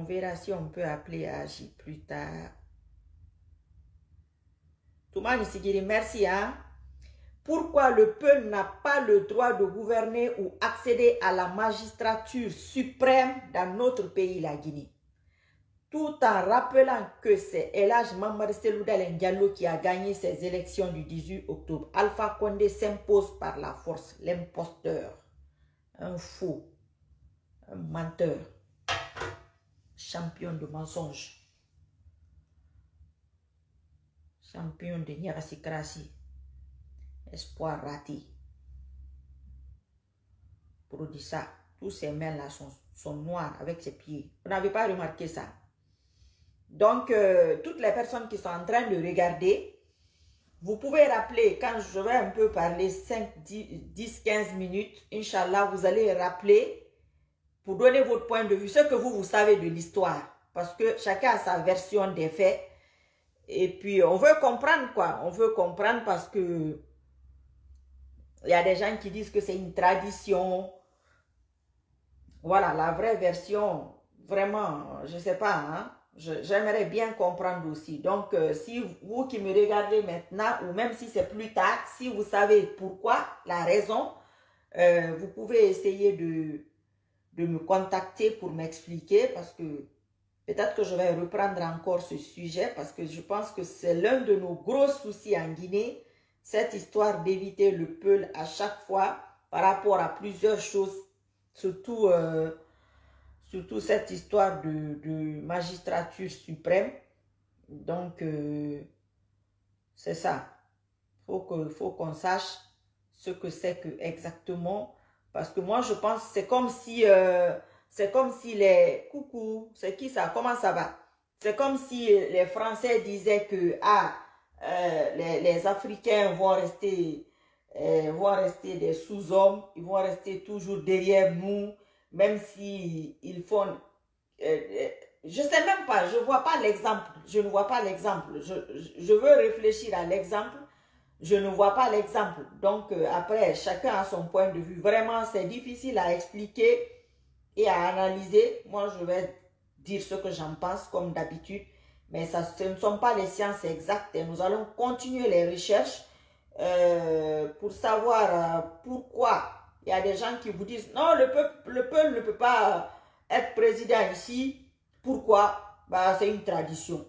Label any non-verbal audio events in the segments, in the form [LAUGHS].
On verra si on peut appeler Agi plus tard. Toumani Sigiri, merci. Hein? Pourquoi le peuple n'a pas le droit de gouverner ou accéder à la magistrature suprême dans notre pays, la Guinée? Tout en rappelant que c'est Elage Mamad Seloudal Diallo qui a gagné ces élections du 18 octobre. Alpha Condé s'impose par la force, l'imposteur, un faux, un menteur, champion de mensonges. champion de Nyarasikrasi, espoir raté. Produit ça. Tous ces mains-là sont, sont noirs avec ses pieds. Vous n'avez pas remarqué ça. Donc, euh, toutes les personnes qui sont en train de regarder, vous pouvez rappeler, quand je vais un peu parler 5, 10, 15 minutes, Inch'Allah, vous allez rappeler pour donner votre point de vue, ce que vous, vous savez de l'histoire. Parce que chacun a sa version des faits. Et puis, on veut comprendre quoi. On veut comprendre parce que il y a des gens qui disent que c'est une tradition. Voilà, la vraie version, vraiment, je ne sais pas, hein. J'aimerais bien comprendre aussi. Donc, euh, si vous qui me regardez maintenant, ou même si c'est plus tard, si vous savez pourquoi, la raison, euh, vous pouvez essayer de, de me contacter pour m'expliquer parce que Peut-être que je vais reprendre encore ce sujet parce que je pense que c'est l'un de nos gros soucis en Guinée, cette histoire d'éviter le peul à chaque fois par rapport à plusieurs choses, surtout, euh, surtout cette histoire de, magistrature suprême. Donc, euh, c'est ça. Il faut qu'on sache ce que c'est que exactement. Parce que moi, je pense c'est comme si... Euh, c'est comme si les... Coucou, c'est qui ça Comment ça va? C'est comme si les Français disaient que ah, euh, les, Africains vont rester, euh, vont rester des sous-hommes, ils vont rester toujours derrière nous, même si ils font... Je sais même pas, je vois pas l'exemple, je ne vois pas l'exemple. Je, veux réfléchir à l'exemple, je ne vois pas l'exemple. Donc après, chacun a son point de vue. Vraiment, c'est difficile à expliquer et à analyser. Moi, je vais dire ce que j'en pense comme d'habitude. Mais ce ne sont pas les sciences exactes nous allons continuer les recherches euh, pour savoir euh, pourquoi il y a des gens qui vous disent non, le peuple, le peuple ne peut pas être président ici. Pourquoi? Bah, C'est une tradition.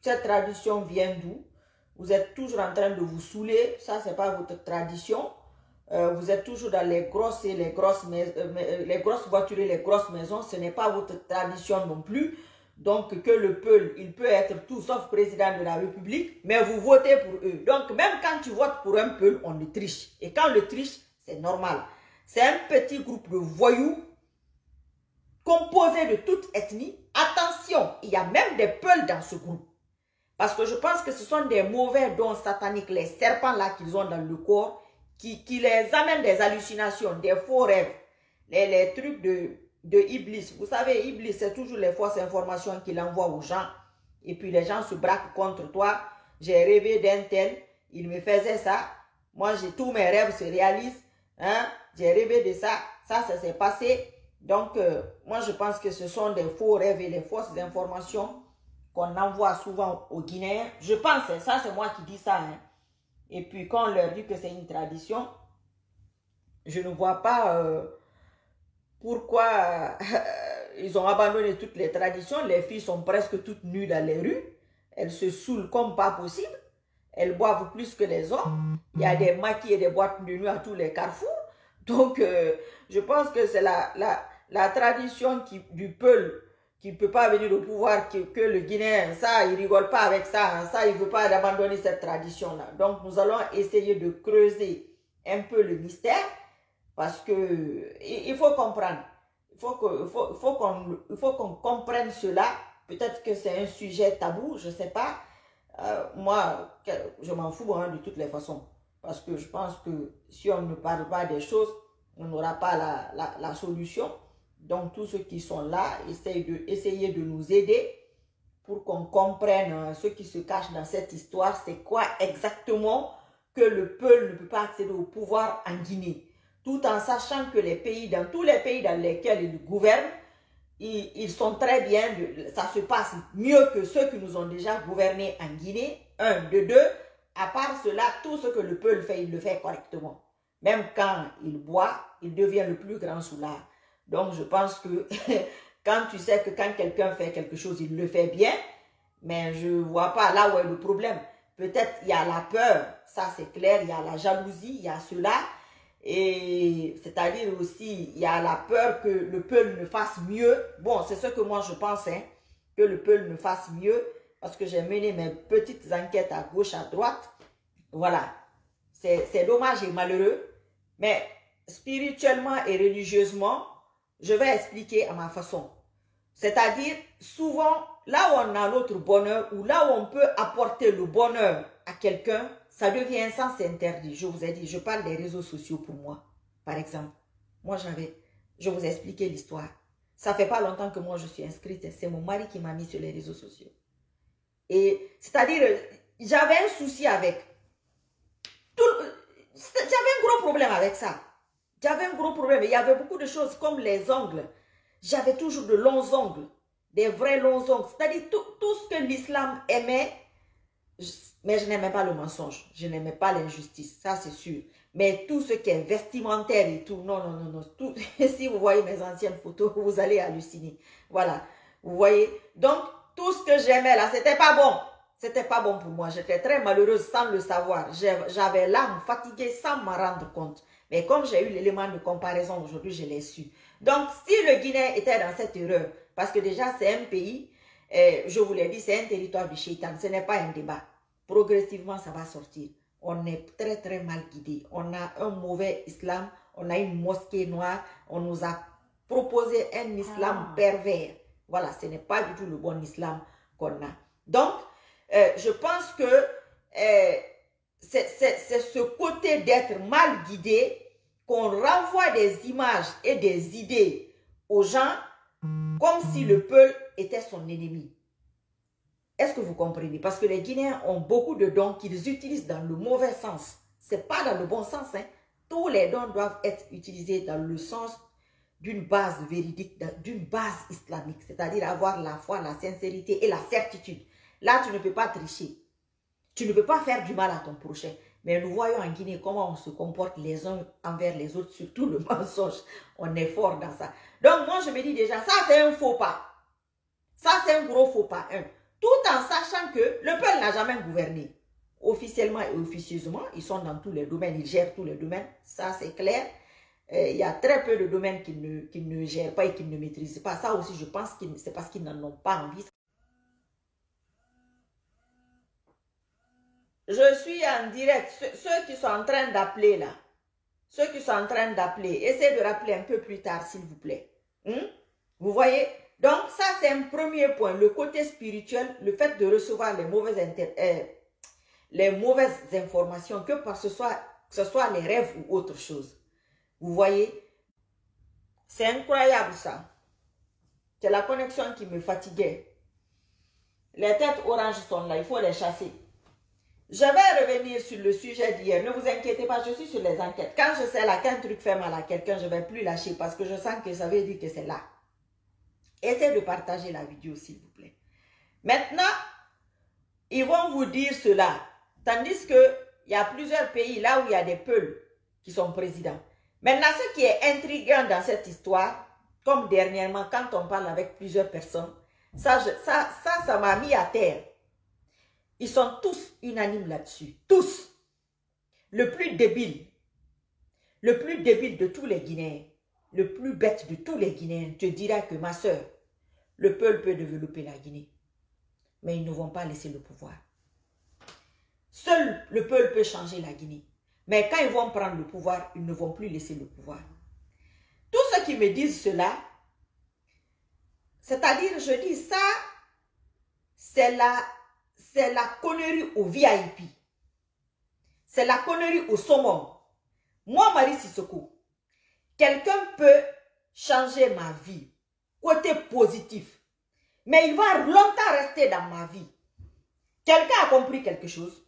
Cette tradition vient d'où? Vous êtes toujours en train de vous saouler. Ça, ce n'est pas votre tradition. Euh, vous êtes toujours dans les grosses, et les, grosses, euh, euh, les grosses voitures et les grosses maisons. Ce n'est pas votre tradition non plus. Donc, que le peuple, il peut être tout sauf président de la République, mais vous votez pour eux. Donc, même quand tu votes pour un peuple, on le triche. Et quand on le triche, c'est normal. C'est un petit groupe de voyous composé de toute ethnie. Attention, il y a même des peuls dans ce groupe. Parce que je pense que ce sont des mauvais dons sataniques, les serpents là qu'ils ont dans le corps qui, les amène des hallucinations, des faux rêves, les, les trucs de, de Iblis. Vous savez, Iblis, c'est toujours les fausses informations qu'il envoie aux gens. Et puis les gens se braquent contre toi. J'ai rêvé d'un tel, il me faisait ça. Moi, tous mes rêves se réalisent. Hein? J'ai rêvé de ça. Ça, ça s'est passé. Donc, euh, moi, je pense que ce sont des faux rêves et des fausses informations qu'on envoie souvent aux Guinéens. Je pense, ça, c'est moi qui dis ça. Hein. Et puis quand on leur dit que c'est une tradition, je ne vois pas euh, pourquoi euh, ils ont abandonné toutes les traditions. Les filles sont presque toutes nues dans les rues. Elles se saoulent comme pas possible. Elles boivent plus que les hommes. Il y a des maquis et des boîtes de nuit à tous les carrefours. [LAUGHS] Donc, euh, je pense que c'est la, la, la, tradition qui, du peuple qui ne peut pas venir au pouvoir, que, le Guinéen, ça, il rigole pas avec ça, hein. ça, il ne veut pas abandonner cette tradition-là. Donc, nous allons essayer de creuser un peu le mystère, parce que il, faut comprendre, il faut qu'on faut, faut qu'on comprenne cela. Peut-être que c'est un sujet tabou, je ne sais pas. Euh, moi, je m'en fous hein, de toutes les façons, parce que je pense que si on ne parle pas des choses, on n'aura pas la, la solution. Donc, tous ceux qui sont là, essayent de, essayer de nous aider pour qu'on comprenne euh, ce qui se cache dans cette histoire. C'est quoi exactement que le peuple ne peut pas accéder au pouvoir en Guinée? Tout en sachant que les pays, dans tous les pays dans lesquels ils gouvernent, ils, sont très bien, ça se passe mieux que ceux qui nous ont déjà gouvernés en Guinée. Un, de deux, à part cela, tout ce que le peuple fait, il le fait correctement. Même quand il boit, il devient le plus grand soulard. Donc, je pense que [LAUGHS] quand tu sais que quand quelqu'un fait quelque chose, il le fait bien, mais je ne vois pas là où est le problème. Peut-être il y a la peur, ça c'est clair, il y a la jalousie, il y a cela. Et c'est-à-dire aussi, il y a la peur que le peuple ne fasse mieux. Bon, c'est ce que moi je pense, hein, que le peuple ne fasse mieux, parce que j'ai mené mes petites enquêtes à gauche, à droite. Voilà. C'est dommage et malheureux, mais spirituellement et religieusement, je vais expliquer à ma façon. C'est-à-dire, souvent, là où on a notre bonheur, ou là où on peut apporter le bonheur à quelqu'un, ça devient un sens interdit. Je vous ai dit, je parle des réseaux sociaux pour moi, par exemple. Moi, j'avais, je vous ai expliqué l'histoire. Ça fait pas longtemps que moi, je suis inscrite. C'est mon mari qui m'a mis sur les réseaux sociaux. Et c'est-à-dire, j'avais un souci avec. J'avais un gros problème avec ça. J'avais un gros problème. Il y avait beaucoup de choses comme les ongles. J'avais toujours de longs ongles. Des vrais longs ongles. C'est-à-dire tout, tout ce que l'islam aimait, mais je n'aimais pas le mensonge. Je n'aimais pas l'injustice. Ça, c'est sûr. Mais tout ce qui est vestimentaire et tout, non, non, non, non. Tout, [LAUGHS] si vous voyez mes anciennes photos, [LAUGHS] vous allez halluciner. Voilà. Vous voyez Donc, tout ce que j'aimais là, c'était pas bon. C'était pas bon pour moi. J'étais très malheureuse sans le savoir. J'avais l'âme fatiguée sans m'en rendre compte. Mais comme j'ai eu l'élément de comparaison aujourd'hui, je l'ai su. Donc, si le Guinée était dans cette erreur, parce que déjà c'est un pays, eh, je vous l'ai dit, c'est un territoire du shaitan, ce n'est pas un débat. Progressivement, ça va sortir. On est très très mal guidé. On a un mauvais islam, on a une mosquée noire, on nous a proposé un islam ah. pervers. Voilà, ce n'est pas du tout le bon islam qu'on a. Donc, euh, je pense que eh, c'est ce côté d'être mal guidé qu'on renvoie des images et des idées aux gens comme si le peuple était son ennemi. Est-ce que vous comprenez? Parce que les Guinéens ont beaucoup de dons qu'ils utilisent dans le mauvais sens. Ce n'est pas dans le bon sens. Hein. Tous les dons doivent être utilisés dans le sens d'une base véridique, d'une base islamique. C'est-à-dire avoir la foi, la sincérité et la certitude. Là, tu ne peux pas tricher. Tu ne peux pas faire du mal à ton prochain. Mais nous voyons en Guinée comment on se comporte les uns envers les autres, surtout le [LAUGHS] mensonge. On est fort dans ça. Donc moi, je me dis déjà, ça c'est un faux pas. Ça c'est un gros faux pas. Tout en sachant que le peuple n'a jamais gouverné. Officiellement et officieusement, ils sont dans tous les domaines, ils gèrent tous les domaines. Ça c'est clair. Euh, il y a très peu de domaines qu'ils ne, ne gèrent pas et qu'ils ne maîtrisent pas. Ça aussi, je pense que c'est parce qu'ils n'en ont pas envie. Je suis en direct. Ceux qui sont en train d'appeler là, ceux qui sont en train d'appeler, essayez de rappeler un peu plus tard, s'il vous plaît. Hmm? Vous voyez? Donc, ça, c'est un premier point. Le côté spirituel, le fait de recevoir les mauvaises, euh, les mauvaises informations, que, ce soit, que ce soit les rêves ou autre chose. Vous voyez? C'est incroyable, ça. C'est la connexion qui me fatiguait. Les têtes oranges sont là, il faut les chasser. Je vais revenir sur le sujet d'hier. Ne vous inquiétez pas, je suis sur les enquêtes. Quand je sais là qu'un truc fait mal à quelqu'un, je ne vais plus lâcher parce que je sens que ça veut dire que c'est là. Essayez de partager la vidéo, s'il vous plaît. Maintenant, ils vont vous dire cela. Tandis qu'il y a plusieurs pays là où il y a des peuples qui sont présidents. Maintenant, ce qui est intriguant dans cette histoire, comme dernièrement, quand on parle avec plusieurs personnes, ça, ça m'a mis à terre. Ils sont tous unanimes là-dessus. Tous. Le plus débile, le plus débile de tous les Guinéens, le plus bête de tous les Guinéens te dira que ma soeur, le peuple peut développer la Guinée. Mais ils ne vont pas laisser le pouvoir. Seul le peuple peut changer la Guinée. Mais quand ils vont prendre le pouvoir, ils ne vont plus laisser le pouvoir. Tous ceux qui me disent cela, c'est-à-dire, je dis ça, c'est la c'est la connerie au VIP. C'est la connerie au saumon. Moi, Marie Sissoko, quelqu'un peut changer ma vie, côté positif, mais il va longtemps rester dans ma vie. Quelqu'un a compris quelque chose?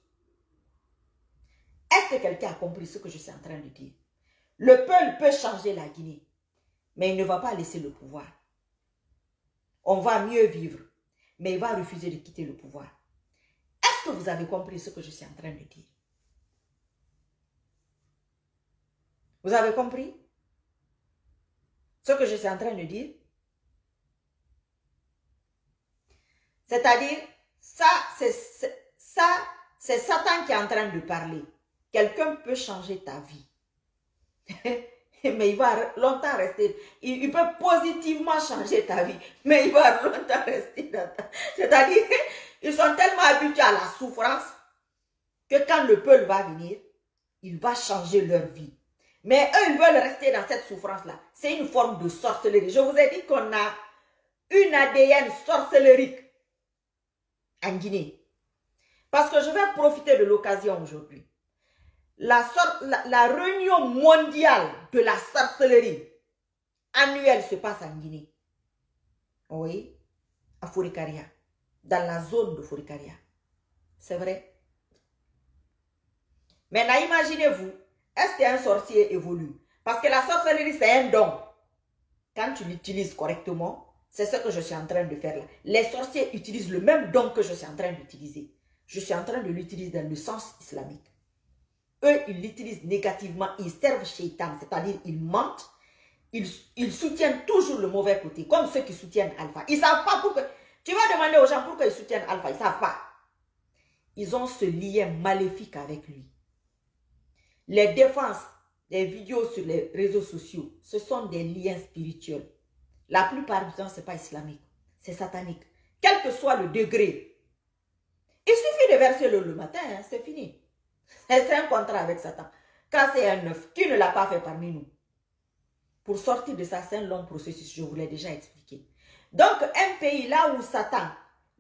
Est-ce que quelqu'un a compris ce que je suis en train de dire? Le peuple peut changer la Guinée, mais il ne va pas laisser le pouvoir. on va mieux vivre. Mais il va refuser de quitter le pouvoir. Vous avez compris ce que je suis en train de dire? Vous avez compris ce que je suis en train de dire? C'est-à-dire, ça, c'est ça, c'est Satan qui est en train de parler. Quelqu'un peut changer ta vie. [LAUGHS] mais il va longtemps rester. Il, peut positivement changer ta vie, mais il va longtemps rester dans ta... C'est-à-dire, ils sont tellement habitués à la souffrance que quand le peuple va venir, il va changer leur vie. Mais eux, ils veulent rester dans cette souffrance-là. C'est une forme de sorcellerie. Je vous ai dit qu'on a une ADN sorcellerique en Guinée. Parce que je vais profiter de l'occasion aujourd'hui la, réunion mondiale de la sorcellerie annuelle se passe en Guinée. Oui, à Fourikaria, dans la zone de Fourikaria. C'est vrai. Maintenant, imaginez-vous, est-ce qu'un sorcier évolue? Parce que la sorcellerie, c'est un don. Quand tu l'utilises correctement, c'est ce que je suis en train de faire là. Les sorciers utilisent le même don que je suis en train d'utiliser. Je suis en train de l'utiliser dans le sens islamique. Eux, ils l'utilisent négativement, ils servent Shaitan, c'est-à-dire ils mentent, ils, soutiennent toujours le mauvais côté, comme ceux qui soutiennent Alpha. Ils ne savent pas pourquoi. Tu vas demander aux gens pourquoi ils soutiennent Alpha, ils ne savent pas. Ils ont ce lien maléfique avec lui. Les défenses des vidéos sur les réseaux sociaux, ce sont des liens spirituels. La plupart du temps, ce n'est pas islamique, c'est satanique. Quel que soit le degré. Il suffit de verser l'eau le matin, hein, c'est fini. [LAUGHS] C'est un contrat avec Satan. Quand c'est un neuf, qui ne l'a pas fait parmi nous Pour sortir de ça, c'est un long processus, je vous l'ai déjà expliqué. Donc, un pays là où Satan,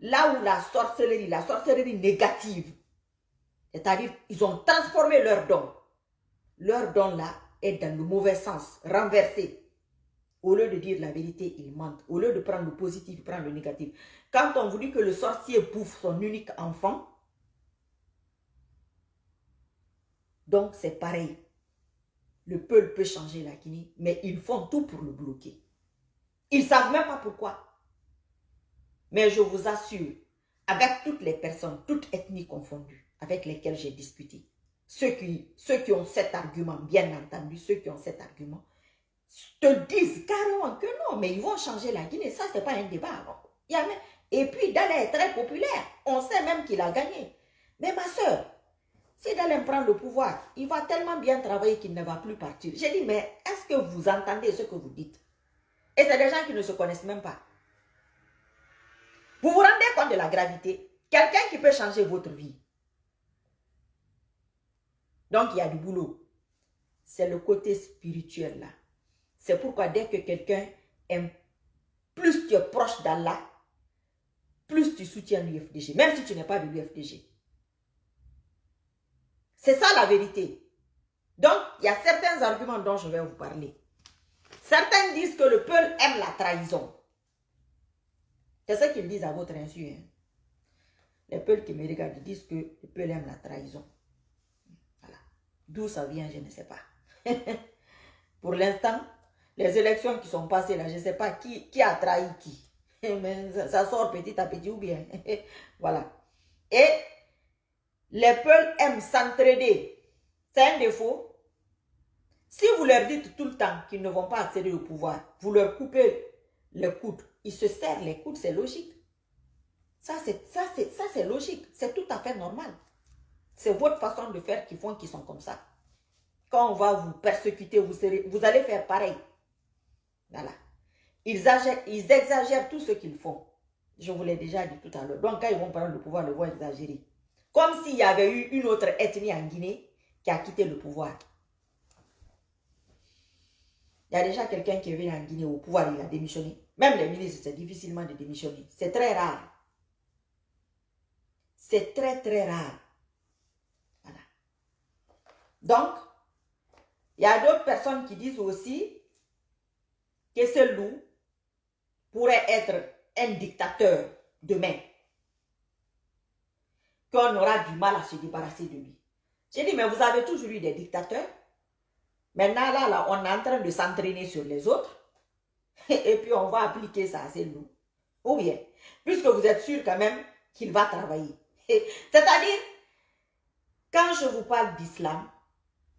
là où la sorcellerie, la sorcellerie négative, c'est-à-dire, ils ont transformé leur don. Leur don là est dans le mauvais sens, renversé. Au lieu de dire la vérité, ils mentent. Au lieu de prendre le positif, ils prennent le négatif. Quand on dit que le sorcier bouffe son unique enfant, Donc, c'est pareil. Le peuple peut changer la Guinée, mais ils font tout pour le bloquer. Ils ne savent même pas pourquoi. Mais je vous assure, avec toutes les personnes, toutes ethnies confondues, avec lesquelles j'ai discuté, ceux qui, ceux qui ont cet argument, bien entendu, ceux qui ont cet argument, te disent carrément que non, mais ils vont changer la Guinée. Ça, ce n'est pas un débat. Et puis, Dalai est très populaire. On sait même qu'il a gagné. Mais ma soeur, si Dalem prend le pouvoir, il va tellement bien travailler qu'il ne va plus partir. J'ai dit, mais est-ce que vous entendez ce que vous dites? Et c'est des gens qui ne se connaissent même pas. Vous vous rendez compte de la gravité? Quelqu'un qui peut changer votre vie. Donc, il y a du boulot. C'est le côté spirituel là. C'est pourquoi dès que quelqu'un aime, plus tu es proche d'Allah, plus tu soutiens l'UFDG, même si tu n'es pas de l'UFDG. C'est ça la vérité. Donc, il y a certains arguments dont je vais vous parler. Certains disent que le peuple aime la trahison. C'est ce qu'ils disent à votre insu. Hein. Les peuples qui me regardent disent que le peuple aime la trahison. Voilà. D'où ça vient, je ne sais pas. [LAUGHS] Pour l'instant, les élections qui sont passées là, je ne sais pas qui, qui a trahi qui. [LAUGHS] Mais ça sort petit à petit ou bien. [LAUGHS] voilà. Et les peuples aiment s'entraider. C'est un défaut. Si vous leur dites tout le temps qu'ils ne vont pas accéder au pouvoir, vous leur coupez le coude, ils se serrent les coudes, c'est logique. Ça, c'est logique. C'est tout à fait normal. C'est votre façon de faire qui font qu'ils sont comme ça. Quand on va vous persécuter, vous, vous allez faire pareil. Voilà. Ils, ils exagèrent tout ce qu'ils font. Je vous l'ai déjà dit tout à l'heure. Donc, quand ils vont prendre le pouvoir, ils vont exagérer. Comme s'il y avait eu une autre ethnie en Guinée qui a quitté le pouvoir. Il y a déjà quelqu'un qui est venu en Guinée au pouvoir, il a démissionné. Même les ministres, c'est difficilement de démissionner. C'est très rare. C'est très, très rare. Voilà. Donc, il y a d'autres personnes qui disent aussi que ce loup pourrait être un dictateur demain qu'on aura du mal à se débarrasser de lui. J'ai dit, mais vous avez toujours eu des dictateurs. Maintenant, là, là, on est en train de s'entraîner sur les autres. [LAUGHS] Et puis, on va appliquer ça à ces loups. Ou bien, puisque vous êtes sûr quand même qu'il va travailler. [LAUGHS] C'est-à-dire, quand je vous parle d'islam,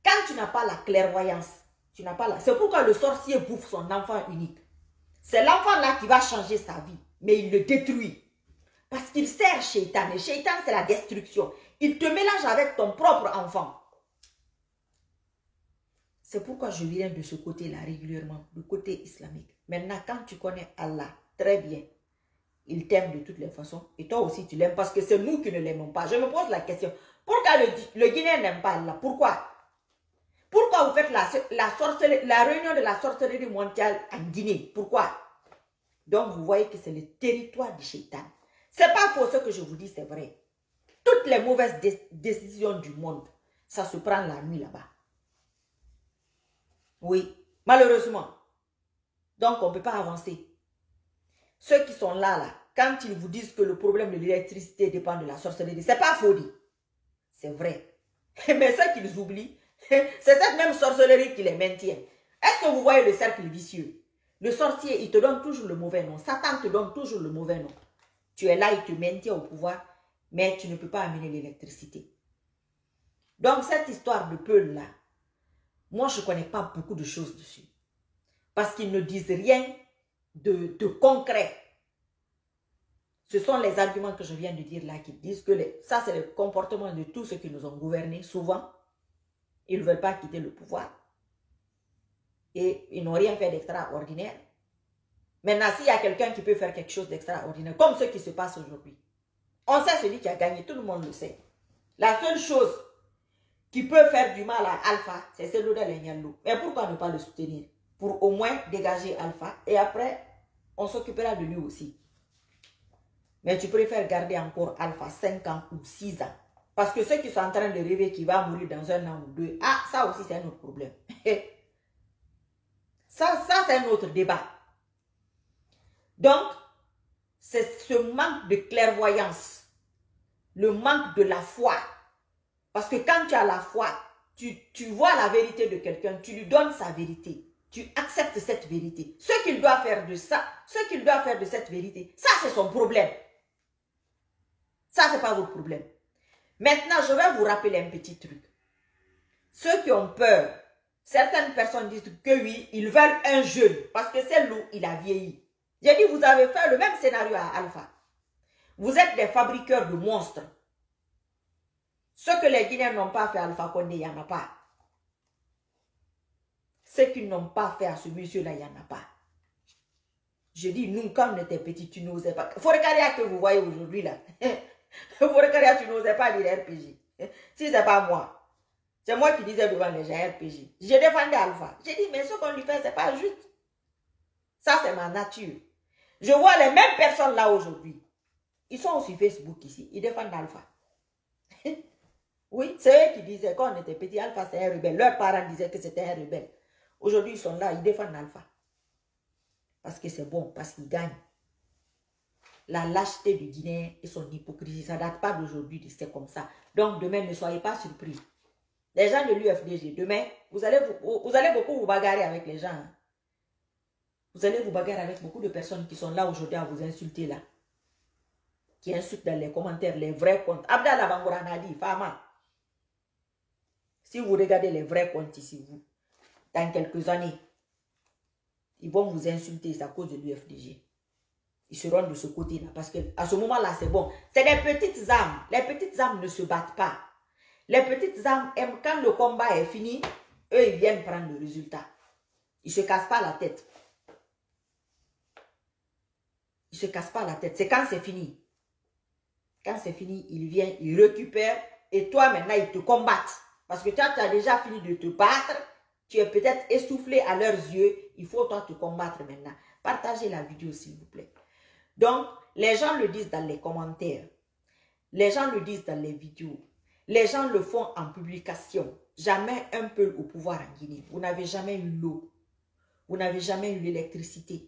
quand tu n'as pas la clairvoyance, tu n'as pas la... C'est pourquoi le sorcier bouffe son enfant unique. C'est l'enfant-là qui va changer sa vie, mais il le détruit. Parce qu'il sert Shaitan. Et Shaitan, c'est la destruction. Il te mélange avec ton propre enfant. C'est pourquoi je viens de ce côté-là régulièrement, du côté islamique. Maintenant, quand tu connais Allah très bien, il t'aime de toutes les façons. Et toi aussi, tu l'aimes parce que c'est nous qui ne l'aimons pas. Je me pose la question. Pourquoi le, Guinéen n'aime pas Allah? Pourquoi? Pourquoi vous faites la, la, la réunion de la sorcellerie mondiale en Guinée? Pourquoi? Donc, vous voyez que c'est le territoire du shaitan. C'est pas faux ce que je vous dis, c'est vrai. Toutes les mauvaises décisions du monde, ça se prend la nuit là-bas. Oui, malheureusement. Donc, on ne peut pas avancer. Ceux qui sont là, là, quand ils vous disent que le problème de l'électricité dépend de la sorcellerie, c'est pas faux C'est vrai. [LAUGHS] Mais ce qu'ils oublient, [LAUGHS] c'est cette même sorcellerie qui les maintient. Est-ce que vous voyez le cercle vicieux? Le sorcier, il te donne toujours le mauvais nom. Satan te donne toujours le mauvais nom. Tu es là, il te maintient au pouvoir, mais tu ne peux pas amener l'électricité. Donc, cette histoire de Peul là, moi, je ne connais pas beaucoup de choses dessus. Parce qu'ils ne disent rien de, concret. Ce sont les arguments que je viens de dire là qui disent que ça, c'est le comportement de tous ceux qui nous ont gouvernés. Souvent, ils ne veulent pas quitter le pouvoir. Et ils n'ont rien fait d'extraordinaire. Maintenant, s'il y a quelqu'un qui peut faire quelque chose d'extraordinaire, comme ce qui se passe aujourd'hui, on sait celui qui a gagné, tout le monde le sait. La seule chose qui peut faire du mal à Alpha, c'est celui de l'Enyalo. Mais pourquoi ne pas le soutenir? Pour au moins dégager Alpha. Et après, on s'occupera de lui aussi. Mais tu préfères garder encore Alpha 5 ans ou 6 ans? Parce que ceux qui sont en train de rêver qu'il va mourir dans un an ou deux, ah, ça aussi c'est un autre problème. [LAUGHS] ça, ça c'est un autre débat. Donc, c'est ce manque de clairvoyance, le manque de la foi. Parce que quand tu as la foi, tu, vois la vérité de quelqu'un, tu lui donnes sa vérité. Tu acceptes cette vérité. Ce qu'il doit faire de ça, ce qu'il doit faire de cette vérité, ça c'est son problème. Ça, c'est pas votre problème. Maintenant, je vais vous rappeler un petit truc. Ceux qui ont peur, certaines personnes disent que oui, ils veulent un jeune parce que c'est loup, il a vieilli. J'ai dit, vous avez fait le même scénario à Alpha. Vous êtes des fabriqueurs de monstres. Ce que les Guinéens n'ont pas fait à Alpha Condé, il n'y en a pas. Ce qu'ils n'ont pas fait à ce monsieur-là, il n'y en a pas. Je dis, nous, quand on était petits, tu n'osais pas. Fourekaria que vous voyez aujourd'hui là. [LAUGHS] Fourekaria, tu n'osais pas dire RPG. Si ce n'est pas moi. C'est moi qui disais devant les gens RPG. J'ai défendu Alpha. J'ai dit, mais ce qu'on lui fait, ce n'est pas juste. Ça, c'est ma nature. Je vois les mêmes personnes là aujourd'hui. Ils sont sur Facebook ici. Ils défendent Alpha. Oui, c'est eux qui disaient quand on était petit, Alpha c'est un rebelle. Leurs parents disaient que c'était un rebelle. Aujourd'hui, ils sont là, ils défendent Alpha. Parce que c'est bon, parce qu'ils gagnent. La lâcheté du Guinéen et son hypocrisie, ça ne date pas d'aujourd'hui, c'est comme ça. Donc demain, ne soyez pas surpris. Les gens de l'UFDG, demain, vous allez, vous, vous allez beaucoup vous bagarrer avec les gens. Hein. Vous allez vous bagarrer avec beaucoup de personnes qui sont là aujourd'hui à vous insulter là. Qui insultent dans les commentaires les vrais comptes. Abdallah Bangoura a dit, Fama. Si vous regardez les vrais comptes ici, vous, dans quelques années, ils vont vous insulter, à cause de l'UFDG. Ils seront de ce côté-là. Parce qu'à ce moment-là, c'est bon. C'est des petites âmes. Les petites âmes ne se battent pas. Les petites âmes quand le combat est fini, eux, ils viennent prendre le résultat. Ils ne se cassent pas la tête. Il ne se casse pas la tête. C'est quand c'est fini. Quand c'est fini, il vient, il récupère et toi maintenant, ils te combattent. Parce que toi, tu as déjà fini de te battre. Tu es peut-être essoufflé à leurs yeux. Il faut toi te combattre maintenant. Partagez la vidéo, s'il vous plaît. Donc, les gens le disent dans les commentaires. Les gens le disent dans les vidéos. Les gens le font en publication. Jamais un peu au pouvoir en Guinée. Vous n'avez jamais eu l'eau. Vous n'avez jamais eu l'électricité.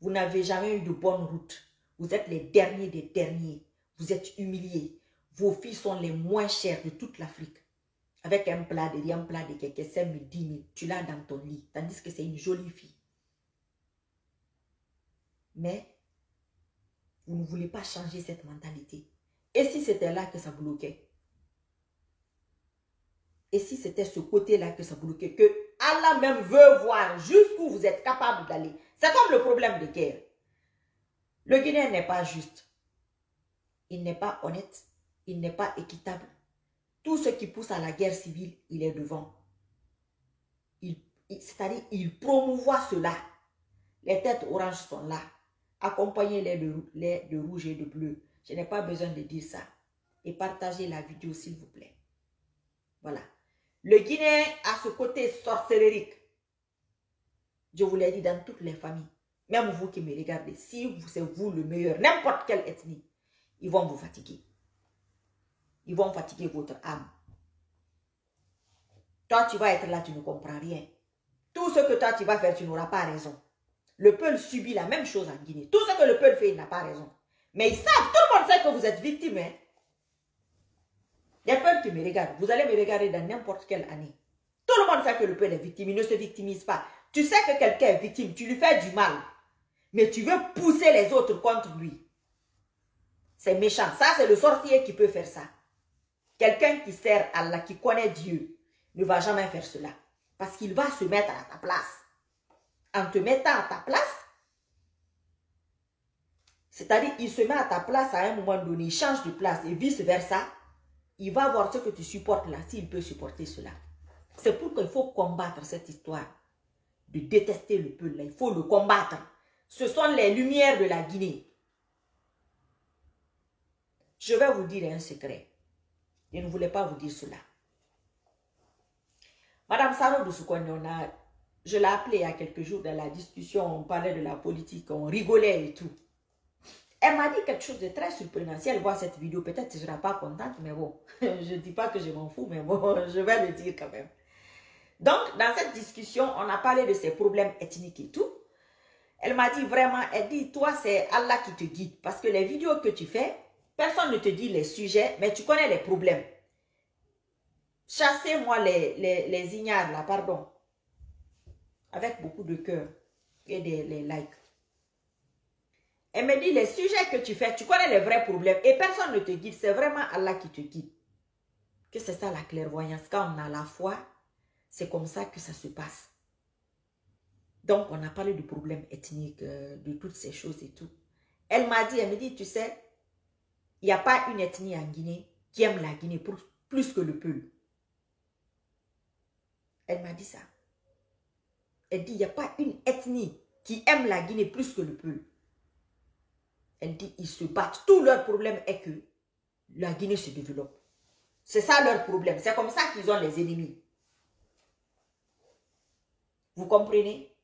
Vous n'avez jamais eu de bonne route. Vous êtes les derniers des derniers. Vous êtes humiliés. Vos filles sont les moins chères de toute l'Afrique. Avec un plat de riz, un plat de quelques 5 000, 10 000, tu l'as dans ton lit. Tandis que c'est une jolie fille. Mais Vous ne voulez pas changer cette mentalité. Et si c'était là que ça bloquait? Et si c'était ce côté-là que ça bloquait, que Allah même veut voir jusqu'où vous êtes capable d'aller? C'est comme le problème de guerre. Le Guinéen n'est pas juste. Il n'est pas honnête. Il n'est pas équitable. Tout ce qui pousse à la guerre civile, il est devant. C'est-à-dire, il promouvoit cela. Les têtes oranges sont là. Accompagnez-les de, rouge et de bleu. Je n'ai pas besoin de dire ça. Et partagez la vidéo, s'il vous plaît. Voilà. Le Guinéen a ce côté sorcérique. Je vous l'ai dit dans toutes les familles. Même vous qui me regardez, si c'est vous le meilleur, n'importe quelle ethnie, ils vont vous fatiguer. Ils vont fatiguer votre âme. Toi, tu vas être là, tu ne comprends rien. Tout ce que toi, tu vas faire, tu n'auras pas raison. Le peuple subit la même chose en Guinée. Tout ce que le peuple fait, il n'a pas raison. Mais ils savent, tout le monde sait que vous êtes victime. Hein? Les peuples qui me regardent, vous allez me regarder dans n'importe quelle année. Tout le monde sait que le peuple est victime, il ne se victimise pas. Tu sais que quelqu'un est victime, tu lui fais du mal. Mais tu veux pousser les autres contre lui. C'est méchant. Ça, c'est le sorcier qui peut faire ça. Quelqu'un qui sert Allah, qui connaît Dieu, ne va jamais faire cela. Parce qu'il va se mettre à ta place. En te mettant à ta place, c'est-à-dire, il se met à ta place à un moment donné, il change de place et vice-versa. Il va voir ce que tu supportes là, s'il peut supporter cela. C'est pour qu'il faut combattre cette histoire de détester le peuple. Là. Il faut le combattre. Ce sont les lumières de la Guinée. Je vais vous dire un secret. Je ne voulais pas vous dire cela. Madame Saro de je l'ai appelée il y a quelques jours dans la discussion, on parlait de la politique, on rigolait et tout. Elle m'a dit quelque chose de très surprenant. Si elle voit cette vidéo, peut-être elle ne sera pas contente, mais bon, [LAUGHS] je ne dis pas que je m'en fous, mais bon, [LAUGHS] je vais le dire quand même. Donc, dans cette discussion, on a parlé de ces problèmes ethniques et tout. Elle m'a dit vraiment, elle dit, toi, c'est Allah qui te guide. Parce que les vidéos que tu fais, personne ne te dit les sujets, mais tu connais les problèmes. Chassez-moi les, les, les ignares là, pardon. Avec beaucoup de cœur et des les likes. Elle me dit, les sujets que tu fais, tu connais les vrais problèmes et personne ne te guide. C'est vraiment Allah qui te guide. Que c'est ça la clairvoyance. Quand on a la foi, c'est comme ça que ça se passe. Donc, on a parlé du problème ethnique, euh, de toutes ces choses et tout. Elle m'a dit, elle me dit, tu sais, il n'y a pas une ethnie en Guinée qui aime la Guinée plus que le peuple. Elle m'a dit ça. Elle dit, il n'y a pas une ethnie qui aime la Guinée plus que le peuple. Elle dit, ils se battent. Tout leur problème est que la Guinée se développe. C'est ça leur problème. C'est comme ça qu'ils ont les ennemis. Vous comprenez?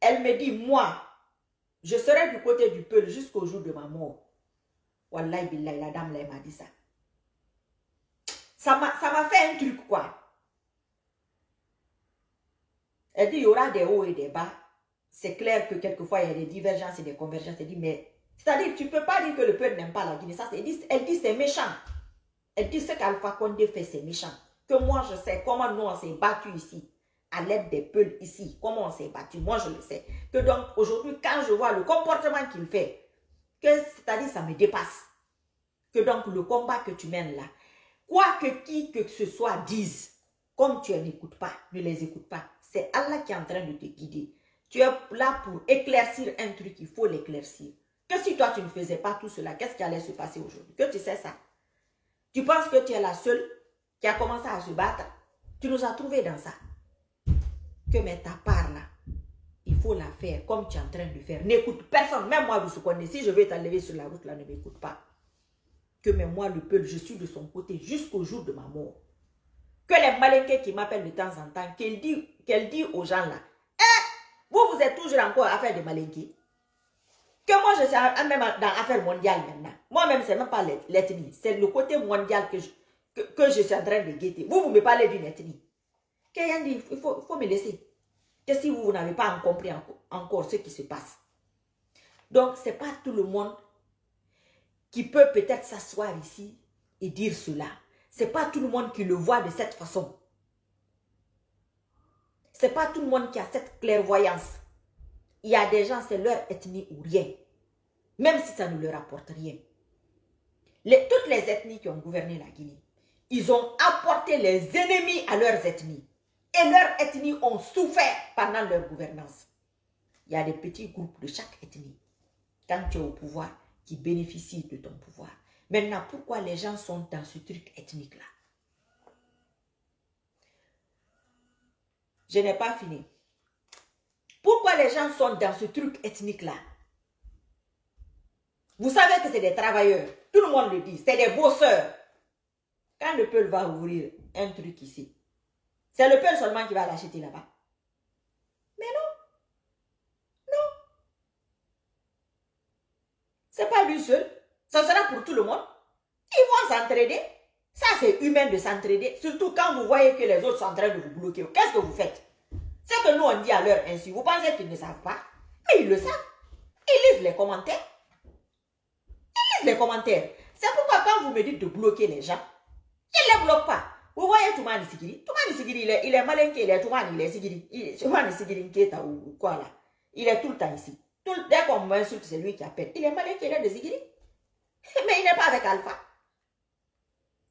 Elle me dit, moi, je serai du côté du peuple jusqu'au jour de ma mort. Wallahi billahi, la dame là, m'a dit ça. Ça m'a fait un truc, quoi. Elle dit, il y aura des hauts et des bas. C'est clair que quelquefois, il y a des divergences et des convergences. Elle dit, mais c'est-à-dire, tu ne peux pas dire que le peuple n'aime pas la Guinée. Ça, elle dit, c'est méchant. Elle dit ce qu'Alpha Condé fait, c'est méchant. Que moi, je sais comment nous, on s'est battu ici. À l'aide des peuples ici. Comment on s'est battu? Moi, je le sais. Que donc, aujourd'hui, quand je vois le comportement qu'il fait, c'est-à-dire, ça me dépasse. Que donc, le combat que tu mènes là, quoi que qui que ce soit dise, comme tu n'écoutes pas, ne les écoutes pas. C'est Allah qui est en train de te guider. Tu es là pour éclaircir un truc, il faut l'éclaircir. Que si toi, tu ne faisais pas tout cela, qu'est-ce qui allait se passer aujourd'hui? Que tu sais ça? Tu penses que tu es la seule qui a commencé à se battre? Tu nous as trouvés dans ça. Que mais ta part faut la faire comme tu es en train de faire. N'écoute personne, même moi, vous connaissez. Si je vais t'enlever sur la route là, ne m'écoute pas. Que mais moi, le peuple, je suis de son côté jusqu'au jour de ma mort. Que les malinqués qui m'appellent de temps en temps, qu'elle dit, qu'elle dit aux gens là, eh, vous, vous êtes toujours encore à faire des malinqués. Que moi, je suis même dans l'affaire mondiale maintenant. Moi-même, ce n'est même pas l'ethnie. C'est le côté mondial que je, que, je suis en train de guetter. Vous, vous me parlez d'une ethnie. il faut, faut me laisser. Que si vous, n'avez pas compris encore, ce qui se passe. Donc, ce n'est pas tout le monde qui peut peut-être s'asseoir ici et dire cela. Ce n'est pas tout le monde qui le voit de cette façon. Ce n'est pas tout le monde qui a cette clairvoyance. Il y a des gens, c'est leur ethnie ou rien. Même si ça ne leur apporte rien. Toutes les ethnies qui ont gouverné la Guinée, ils ont apporté les ennemis à leurs ethnies. Et leurs ethnies ont souffert pendant leur gouvernance. Il y a des petits groupes de chaque ethnie, quand tu es au pouvoir, qui bénéficient de ton pouvoir. Maintenant, pourquoi les gens sont dans ce truc ethnique-là? Je n'ai pas fini. Pourquoi les gens sont dans ce truc ethnique-là? Vous savez que c'est des travailleurs. Tout le monde le dit. C'est des bosseurs. Quand le peuple va ouvrir un truc ici, c'est le peuple seulement qui va l'acheter là-bas. Mais non. Non. C'est pas lui seul. Ça sera pour tout le monde. Ils vont s'entraider. Ça, c'est humain de s'entraider. Surtout quand vous voyez que les autres sont en train de vous bloquer. Qu'est-ce que vous faites? C'est que nous, on dit à l'heure ainsi. Vous pensez qu'ils ne savent pas? Mais ils le savent. Ils lisent les commentaires. Ils lisent les commentaires. C'est pourquoi quand vous me dites de bloquer les gens, ils ne les bloquent pas. Vous voyez Toumani Sigiri Toumani Sigiri, il est, il est malin il est Toumani, il est Sigiri. Toumani Sigiri ou quoi là. Il est tout le temps ici. Tout, dès qu'on m'insulte, c'est lui qui appelle. Il est malin il est de Sigiri. [LAUGHS] Mais il n'est pas avec Alpha.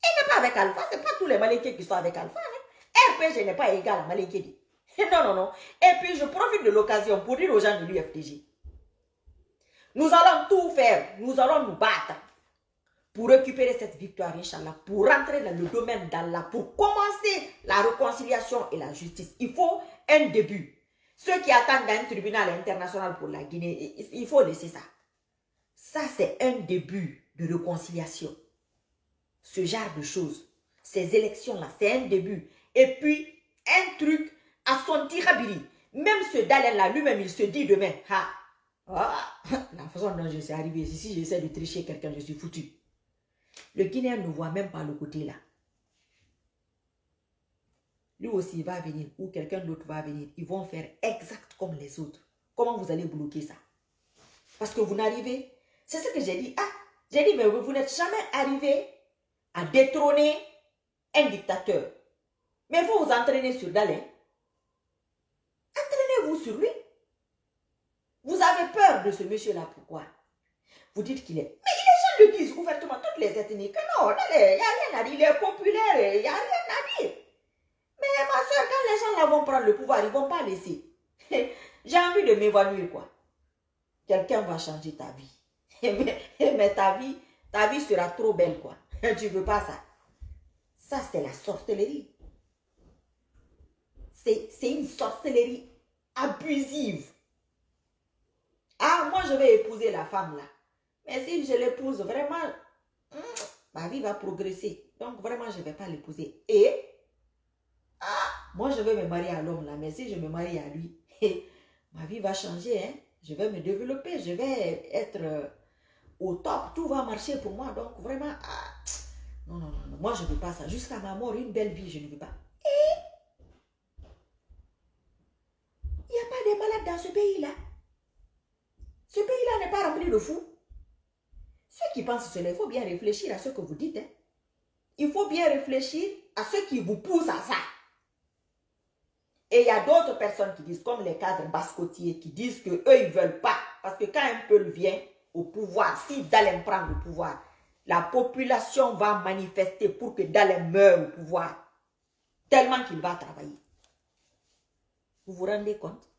Il n'est pas avec Alpha. Ce n'est pas tous les Malinqués qui sont avec Alpha. Hein. RPG n'est pas égal à Malinqué. [LAUGHS] Non, non, non. Et puis, je profite de l'occasion pour dire aux gens de l'UFTG. Nous allons tout faire. Nous allons nous battre pour récupérer cette victoire, Inch'Allah, pour rentrer dans le domaine d'Allah, pour commencer la réconciliation et la justice. Il faut un début. Ceux qui attendent un tribunal international pour la Guinée, il faut laisser ça. Ça, c'est un début de réconciliation ce genre de choses. Ces élections-là, c'est un début. Et puis, un truc à son tirabiri. Même ce Dalen-là, lui-même, il se dit demain, ah, [LAUGHS] la façon dont je suis arrivé ici, si j'essaie de tricher quelqu'un, je suis foutu. Le Guinéen ne voit même pas le côté là. Lui aussi, va venir, ou quelqu'un d'autre va venir. Ils vont faire exact comme les autres. Comment vous allez bloquer ça? Parce que vous n'arrivez... C'est ce que j'ai dit. Ah, j'ai dit, mais vous n'êtes jamais arrivé à détrôner un dictateur. Mais vous vous entraînez sur Dalin. Entraînez-vous sur lui. Vous avez peur de ce monsieur-là. Pourquoi? Vous dites qu'il est... Mais disent ouvertement, toutes les ethnies, que non, il n'y a rien à dire. Il est populaire, il n'y a rien à dire. Mais ma soeur, quand les gens là vont prendre le pouvoir, ils ne vont pas laisser. [LAUGHS] J'ai envie de m'évanouir, quoi. Quelqu'un va changer ta vie. [LAUGHS] mais, mais ta vie, ta vie sera trop belle, quoi. [LAUGHS] Tu veux pas ça. Ça, c'est la sorcellerie. C'est une sorcellerie abusive. Ah, moi, je vais épouser la femme là. Mais si je l'épouse, vraiment, ma vie va progresser. Donc, vraiment, je ne vais pas l'épouser. Et, ah, moi, je vais me marier à l'homme là. Mais si je me marie à lui, [LAUGHS] ma vie va changer. Hein? Je vais me développer. Je vais être euh, au top. Tout va marcher pour moi. Donc, vraiment, ah, non, non, non, Moi, je ne veux pas ça. Jusqu'à ma mort, une belle vie, je ne veux pas. Et il n'y a pas de malades dans ce pays-là. Ce pays-là n'est pas rempli de fous. Ceux qui pensent cela, il faut bien réfléchir à ce que vous dites. Hein. Il faut bien réfléchir à ce qui vous pousse à ça. Et il y a d'autres personnes qui disent, comme les cadres bascotiers, qui disent qu'eux, ils ne veulent pas. Parce que quand un peuple vient au pouvoir, si Dalem prend le pouvoir, la population va manifester pour que Dalem meure au pouvoir. Tellement qu'il va travailler. Vous vous rendez compte?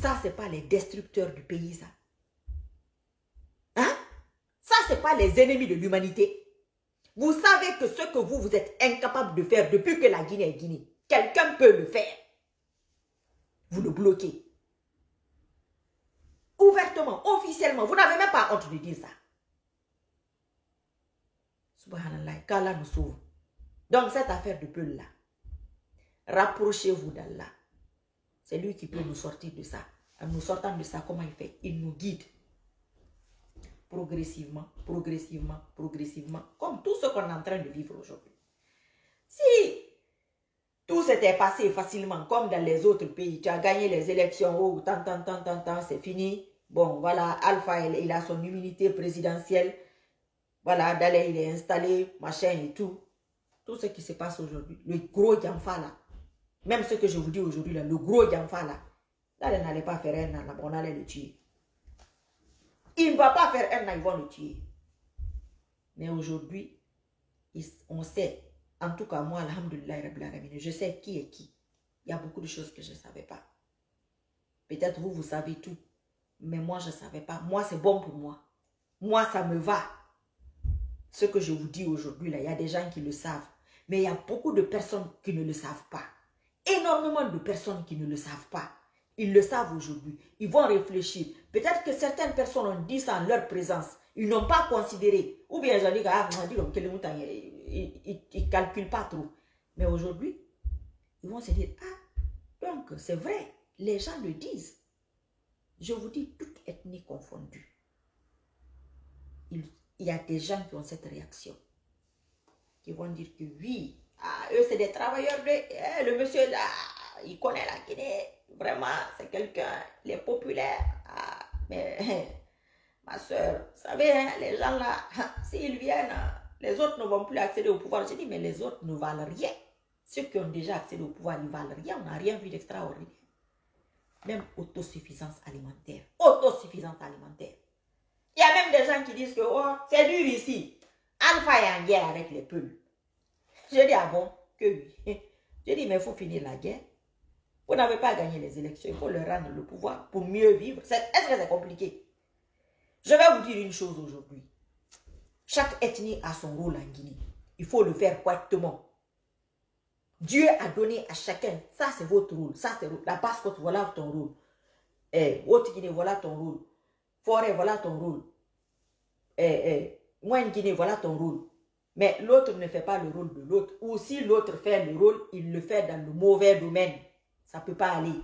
Ça, ce n'est pas les destructeurs du pays, ça. Ce n'est pas les ennemis de l'humanité. Vous savez que ce que vous, vous êtes incapable de faire depuis que la Guinée est Guinée, quelqu'un peut le faire. Vous le bloquez. Ouvertement, officiellement, vous n'avez même pas honte de dire ça. Subhanallah, qu'Allah nous sauve. Donc, cette affaire de peuple-là, rapprochez-vous d'Allah. C'est lui qui peut nous sortir de ça. En nous sortant de ça, comment il fait? Il nous guide. Progressivement, progressivement, progressivement. Comme tout ce qu'on est en train de vivre aujourd'hui. Si tout s'était passé facilement, comme dans les autres pays, tu as gagné les élections, oh, tant, tant, tant, tant, tant, c'est fini. Bon, voilà, Alpha, il a son immunité présidentielle. Voilà, d'aller, il est installé, machin et tout. Tout ce qui se passe aujourd'hui. Le gros Yamfa là. Même ce que je vous dis aujourd'hui le gros Yamfa là. Il n'allait pas faire un on allait le tuer. Il ne va pas faire un an, ils vont le tuer. Mais aujourd'hui, on sait, en tout cas moi, alhamdulillah, je sais qui est qui. Il y a beaucoup de choses que je ne savais pas. Peut-être vous, vous savez tout. Mais moi, je ne savais pas. Moi, c'est bon pour moi. Moi, ça me va. Ce que je vous dis aujourd'hui, il y a des gens qui le savent. Mais il y a beaucoup de personnes qui ne le savent pas. Énormément de personnes qui ne le savent pas. Ils le savent aujourd'hui. Ils vont réfléchir. Peut-être que certaines personnes ont dit ça en leur présence. Ils n'ont pas considéré. Ou bien ils ont dit, ah, ils ne calculent pas trop. Mais aujourd'hui, ils vont se dire, ah, donc c'est vrai, les gens le disent. Je vous dis, toute ethnie confondue. Il, y a des gens qui ont cette réaction. Qui vont dire que oui, ah, eux c'est des travailleurs. Eh, le monsieur là, il connaît la Guinée. Vraiment, c'est quelqu'un, il est populaire. Ah, mais [LAUGHS] ma soeur, vous savez, hein, les gens là, [LAUGHS] s'ils viennent, les autres ne vont plus accéder au pouvoir. Je dis, mais les autres ne valent rien. Ceux qui ont déjà accédé au pouvoir ne valent rien. On n'a rien vu d'extraordinaire. Même autosuffisance alimentaire. Autosuffisance alimentaire. Il y a même des gens qui disent que oh, c'est dur ici. Alpha est en guerre avec les peuples. Je dis, ah bon, que oui. [LAUGHS] Je dis, mais il faut finir la guerre. Vous n'avez pas gagné les élections, il faut leur rendre le pouvoir pour mieux vivre. Est-ce que c'est compliqué? Je vais vous dire une chose aujourd'hui. Chaque ethnie a son rôle en Guinée. Il faut le faire correctement. Dieu a donné à chacun, ça c'est votre rôle, ça c'est la basse-côte, voilà ton rôle. Eh, Haute-Guinée, voilà ton rôle. Forêt, voilà ton rôle. Eh, eh, Moyenne-Guinée, voilà ton rôle. Mais l'autre ne fait pas le rôle de l'autre. Ou si l'autre fait le rôle, il le fait dans le mauvais domaine. Ça ne peut pas aller.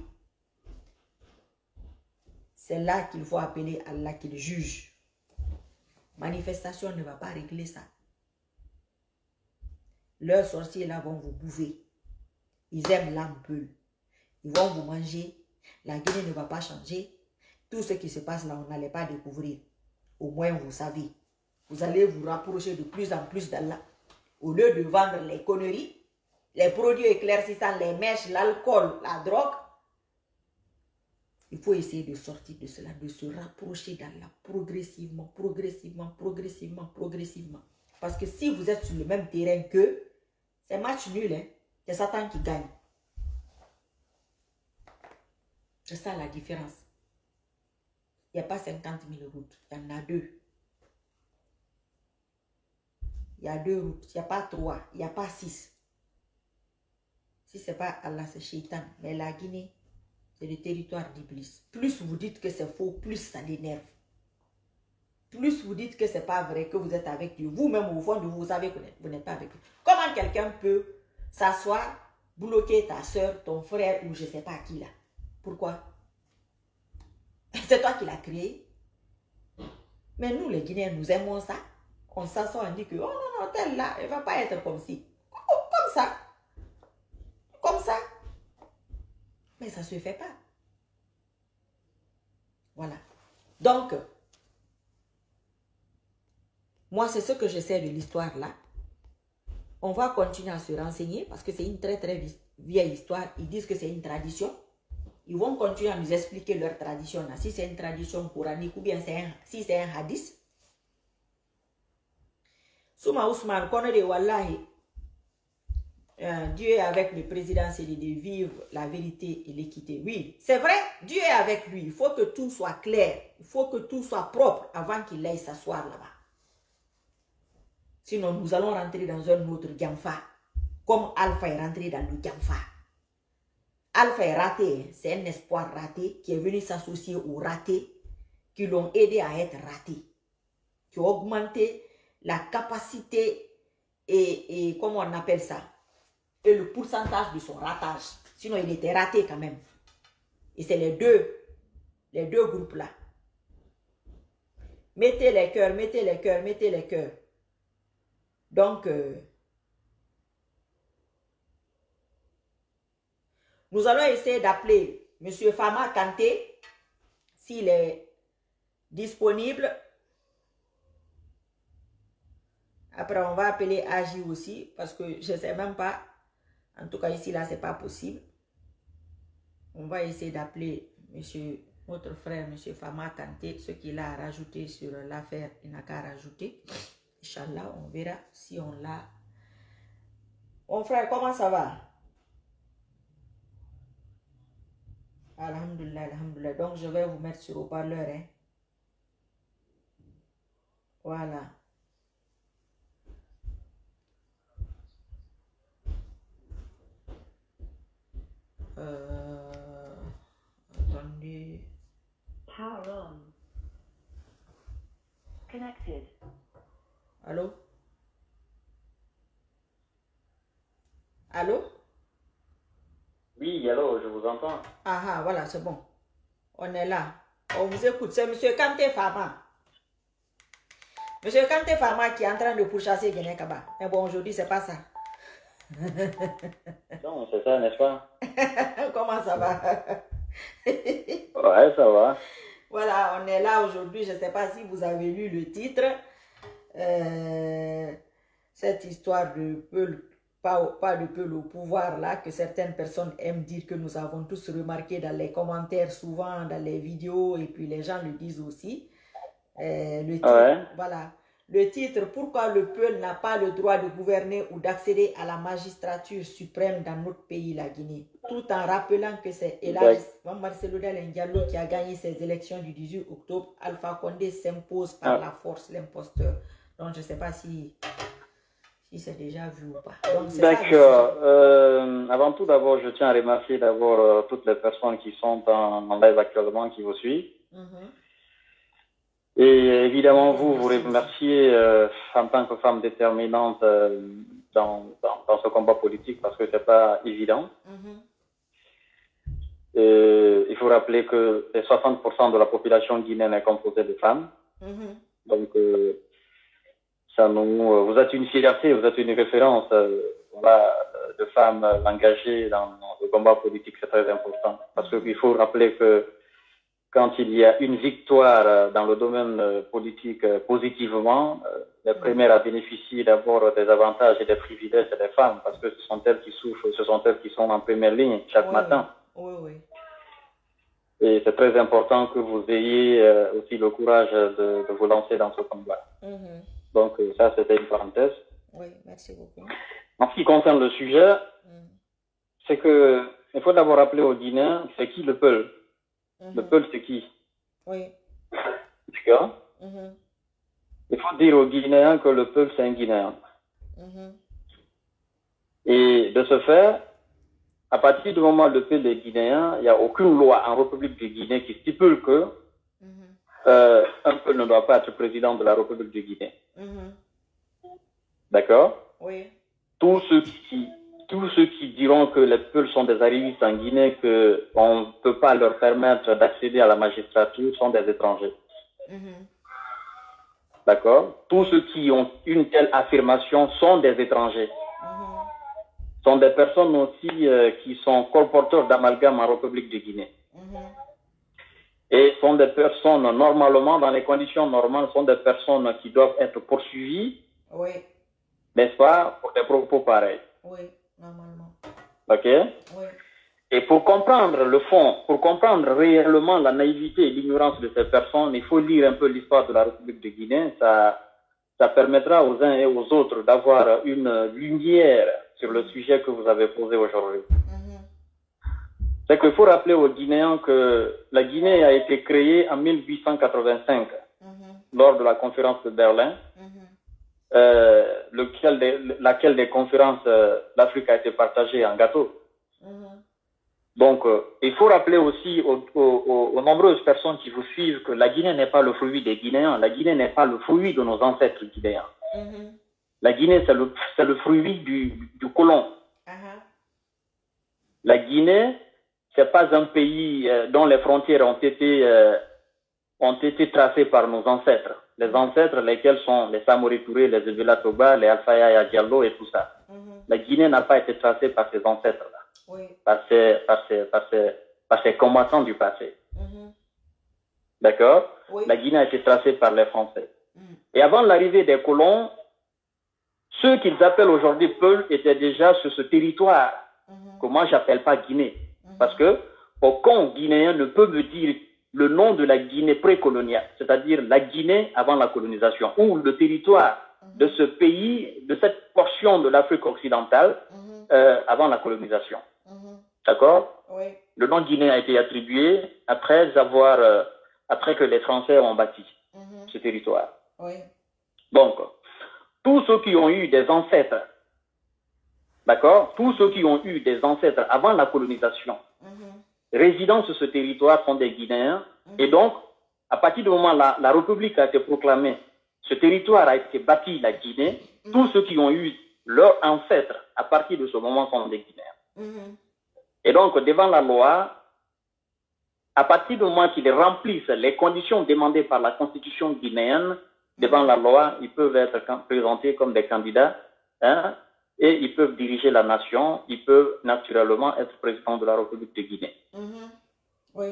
C'est là qu'il faut appeler Allah qu'il juge. Manifestation ne va pas régler ça. Leurs sorciers là vont vous bouffer. Ils aiment l'âme Ils vont vous manger. La Guinée ne va pas changer. Tout ce qui se passe là, on n'allait pas découvrir. Au moins, vous savez. Vous allez vous rapprocher de plus en plus d'Allah. Au lieu de vendre les conneries, les produits éclaircissants, les mèches, l'alcool, la drogue, il faut essayer de sortir de cela, de se rapprocher d'Allah progressivement, progressivement, progressivement, progressivement. Parce que si vous êtes sur le même terrain qu'eux, c'est match nul. Hein? C'est Satan qui gagne. C'est ça la différence. Il n'y a pas 50 000 routes, il y en a deux. Il y a deux routes, il n'y a pas trois, il n'y a pas six. Si ce pas Allah, c'est Shaitan. Mais la Guinée, c'est le territoire d'Iblis. Plus vous dites que c'est faux, plus ça l'énerve. Plus vous dites que ce n'est pas vrai, que vous êtes avec Dieu. Vous-même, au fond de vous, savez que vous n'êtes pas avec Dieu. Comment quelqu'un peut s'asseoir, bloquer ta soeur, ton frère ou je ne sais pas qui là? Pourquoi? C'est toi qui l'as créé. Mais nous, les Guinéens, nous aimons ça. On s'assoit, on dit que, oh non, non, tel là, elle ne va pas être comme si. Comme ça. Comme ça. Ça ne se fait pas. Voilà. Donc, moi, c'est ce que je sais de l'histoire là. On va continuer à se renseigner parce que c'est une très très vieille histoire. Ils disent que c'est une tradition. Ils vont continuer à nous expliquer leur tradition. Si c'est une tradition coranique ou bien si c'est un hadith. Souma Ousmane, connaît Wallahi. Euh, Dieu est avec le président, c'est de vivre la vérité et l'équité. Oui, c'est vrai, Dieu est avec lui. Il faut que tout soit clair. Il faut que tout soit propre avant qu'il aille s'asseoir là-bas. Sinon, nous allons rentrer dans un autre Gamfa. Comme Alpha est rentré dans le Gamfa. Alpha est raté. C'est un espoir raté qui est venu s'associer aux ratés qui l'ont aidé à être raté. Qui ont augmenté la capacité et, et comment on appelle ça? Et le pourcentage de son ratage. Sinon, il était raté quand même. Et c'est les deux, les deux groupes-là. Mettez les cœurs, mettez les cœurs, mettez les cœurs. Donc, euh, nous allons essayer d'appeler M. Fama Kanté s'il est disponible. Après, on va appeler Agi aussi parce que je ne sais même pas. En tout cas, ici, là, ce n'est pas possible. On va essayer d'appeler M. Votre frère, M. Fama Kanté, ce qu'il a rajouté sur l'affaire, il n'a qu'à rajouter. Inch'Allah, on verra si on l'a. Mon frère, comment ça va? Alhamdulillah, alhamdulillah. Donc, je vais vous mettre sur haut-parleur. Hein. Voilà. Euh, attendez. Power on. Connected. Allô? Allô? Oui, allô, je vous entends. Ah ah, voilà, c'est bon. On est là. On vous écoute. C'est M. Kanté Fama. M. Kanté Fama qui est en train de pourchasser Guinée Kaba. Mais bon, aujourd'hui, c'est pas ça. Non, c'est ça, n'est-ce pas? [LAUGHS] Comment ça va? [LAUGHS] Ouais, ça va. Voilà, on est là aujourd'hui. Je ne sais pas si vous avez lu le titre. Euh, cette histoire de Peul, pas, pas de Peul au pouvoir, là, que certaines personnes aiment dire que nous avons tous remarqué dans les commentaires, souvent dans les vidéos, et puis les gens le disent aussi. Euh, le titre, Ouais. voilà. Le titre, pourquoi le peuple n'a pas le droit de gouverner ou d'accéder à la magistrature suprême dans notre pays, la Guinée, tout en rappelant que c'est Elas Marcelo Diallo qui a gagné ces élections du 18 octobre. Alpha Condé s'impose par Ah. la force, l'imposteur. Donc, je ne sais pas si, si c'est déjà vu ou pas. D'accord. Euh, avant tout, d'abord, je tiens à remercier d'abord euh, toutes les personnes qui sont en, en live actuellement, qui vous suivent. Mhm. Et évidemment, vous, vous remerciez euh, en tant que femme déterminante euh, dans, dans, dans ce combat politique parce que c'est pas évident. Mhm. Et il faut rappeler que les 60% de la population guinéenne est composée de femmes. Mhm. Donc, euh, ça nous, euh, vous êtes une fierté, vous êtes une référence euh, voilà, euh, de femmes euh, engagées dans le combat politique, c'est très important. Parce qu'il faut rappeler que quand il y a une victoire euh, dans le domaine euh, politique euh, positivement, les premières à bénéficier d'abord des avantages et des privilèges, c'est les femmes, parce que ce sont elles qui souffrent, ce sont elles qui sont en première ligne chaque Oui, matin. Oui, oui. Et c'est très important que vous ayez aussi le courage de, de vous lancer dans ce combat. Mhm. Donc ça, c'était une parenthèse. Oui, merci beaucoup. En ce qui concerne le sujet, Mhm. c'est que il faut d'abord rappeler aux Guinéens, c'est qui le Peul Le Mhm. Peul, c'est qui Oui. D'accord Mhm. Il faut dire aux Guinéens que le Peul, c'est un Guinéen. Mhm. Et de ce fait, à partir du moment où le Peul est guinéen, il n'y a aucune loi en République de Guinée qui stipule que euh, un Peul ne doit pas être président de la République de Guinée. D'accord? Oui. tous ceux qui tous ceux qui diront que les Peuls sont des arrivistes en Guinée, qu'on ne peut pas leur permettre d'accéder à la magistrature, sont des étrangers. Mhm. D'accord? Tous ceux qui ont une telle affirmation sont des étrangers. Mhm. Sont des personnes aussi euh, qui sont colporteurs d'amalgame en République de Guinée. Mhm. Et sont des personnes, normalement, dans les conditions normales, sont des personnes qui doivent être poursuivies, Oui. n'est-ce pas, pour des propos pareils. Oui, normalement. OK Oui. Et pour comprendre le fond, pour comprendre réellement la naïveté et l'ignorance de ces personnes, il faut lire un peu l'histoire de la République de Guinée. Ça, ça permettra aux uns et aux autres d'avoir une lumière sur le sujet que vous avez posé aujourd'hui. Mhm. C'est qu'il faut rappeler aux Guinéens que la Guinée a été créée en 1885 Mhm. lors de la conférence de Berlin, Mhm. Euh, lequel des- laquelle des conférences, euh, l'Afrique a été partagée en gâteau. Mhm. Donc, euh, il faut rappeler aussi aux, aux- aux- nombreuses personnes qui vous suivent que la Guinée n'est pas le fruit des Guinéens, la Guinée n'est pas le fruit de nos ancêtres guinéens. Mhm. La Guinée, c'est le, le fruit du, du colon. Aha. La Guinée, c'est pas un pays euh, dont les frontières ont été, euh, ont été tracées par nos ancêtres. Les ancêtres, lesquels sont les Samori Touré, les Evela Toba, les Alpha Yaya Diallo et tout ça. Mhm. La Guinée n'a pas été tracée par ces ancêtres-là, Oui. par ces combattants du passé. Mhm. D'accord Oui. La Guinée a été tracée par les Français. Mhm. Et avant l'arrivée des colons, ceux qu'ils appellent aujourd'hui Peul étaient déjà sur ce territoire que moi j'appelle pas Guinée. Parce que aucun Guinéen ne peut me dire le nom de la Guinée précoloniale, c'est-à-dire la Guinée avant la colonisation, ou le territoire de ce pays, de cette portion de l'Afrique occidentale Mhm. euh, avant la colonisation. Mhm. D'accord Oui. Le nom Guinée a été attribué après avoir, euh, après que les Français ont bâti Mhm. ce territoire. Oui. Donc, tous ceux qui ont eu des ancêtres, d'accord Tous ceux qui ont eu des ancêtres avant la colonisation. Résidant sur ce territoire sont des Guinéens. Et donc, à partir du moment où la, la République a été proclamée, ce territoire a été bâti, la Guinée, tous ceux qui ont eu leurs ancêtres à partir de ce moment sont des Guinéens. Mhm. Et donc, devant la loi, à partir du moment qu'ils remplissent les conditions demandées par la constitution guinéenne, devant la loi, ils peuvent être présentés comme des candidats hein, et ils peuvent diriger la nation, ils peuvent naturellement être président de la République de Guinée. Mhm. Oui.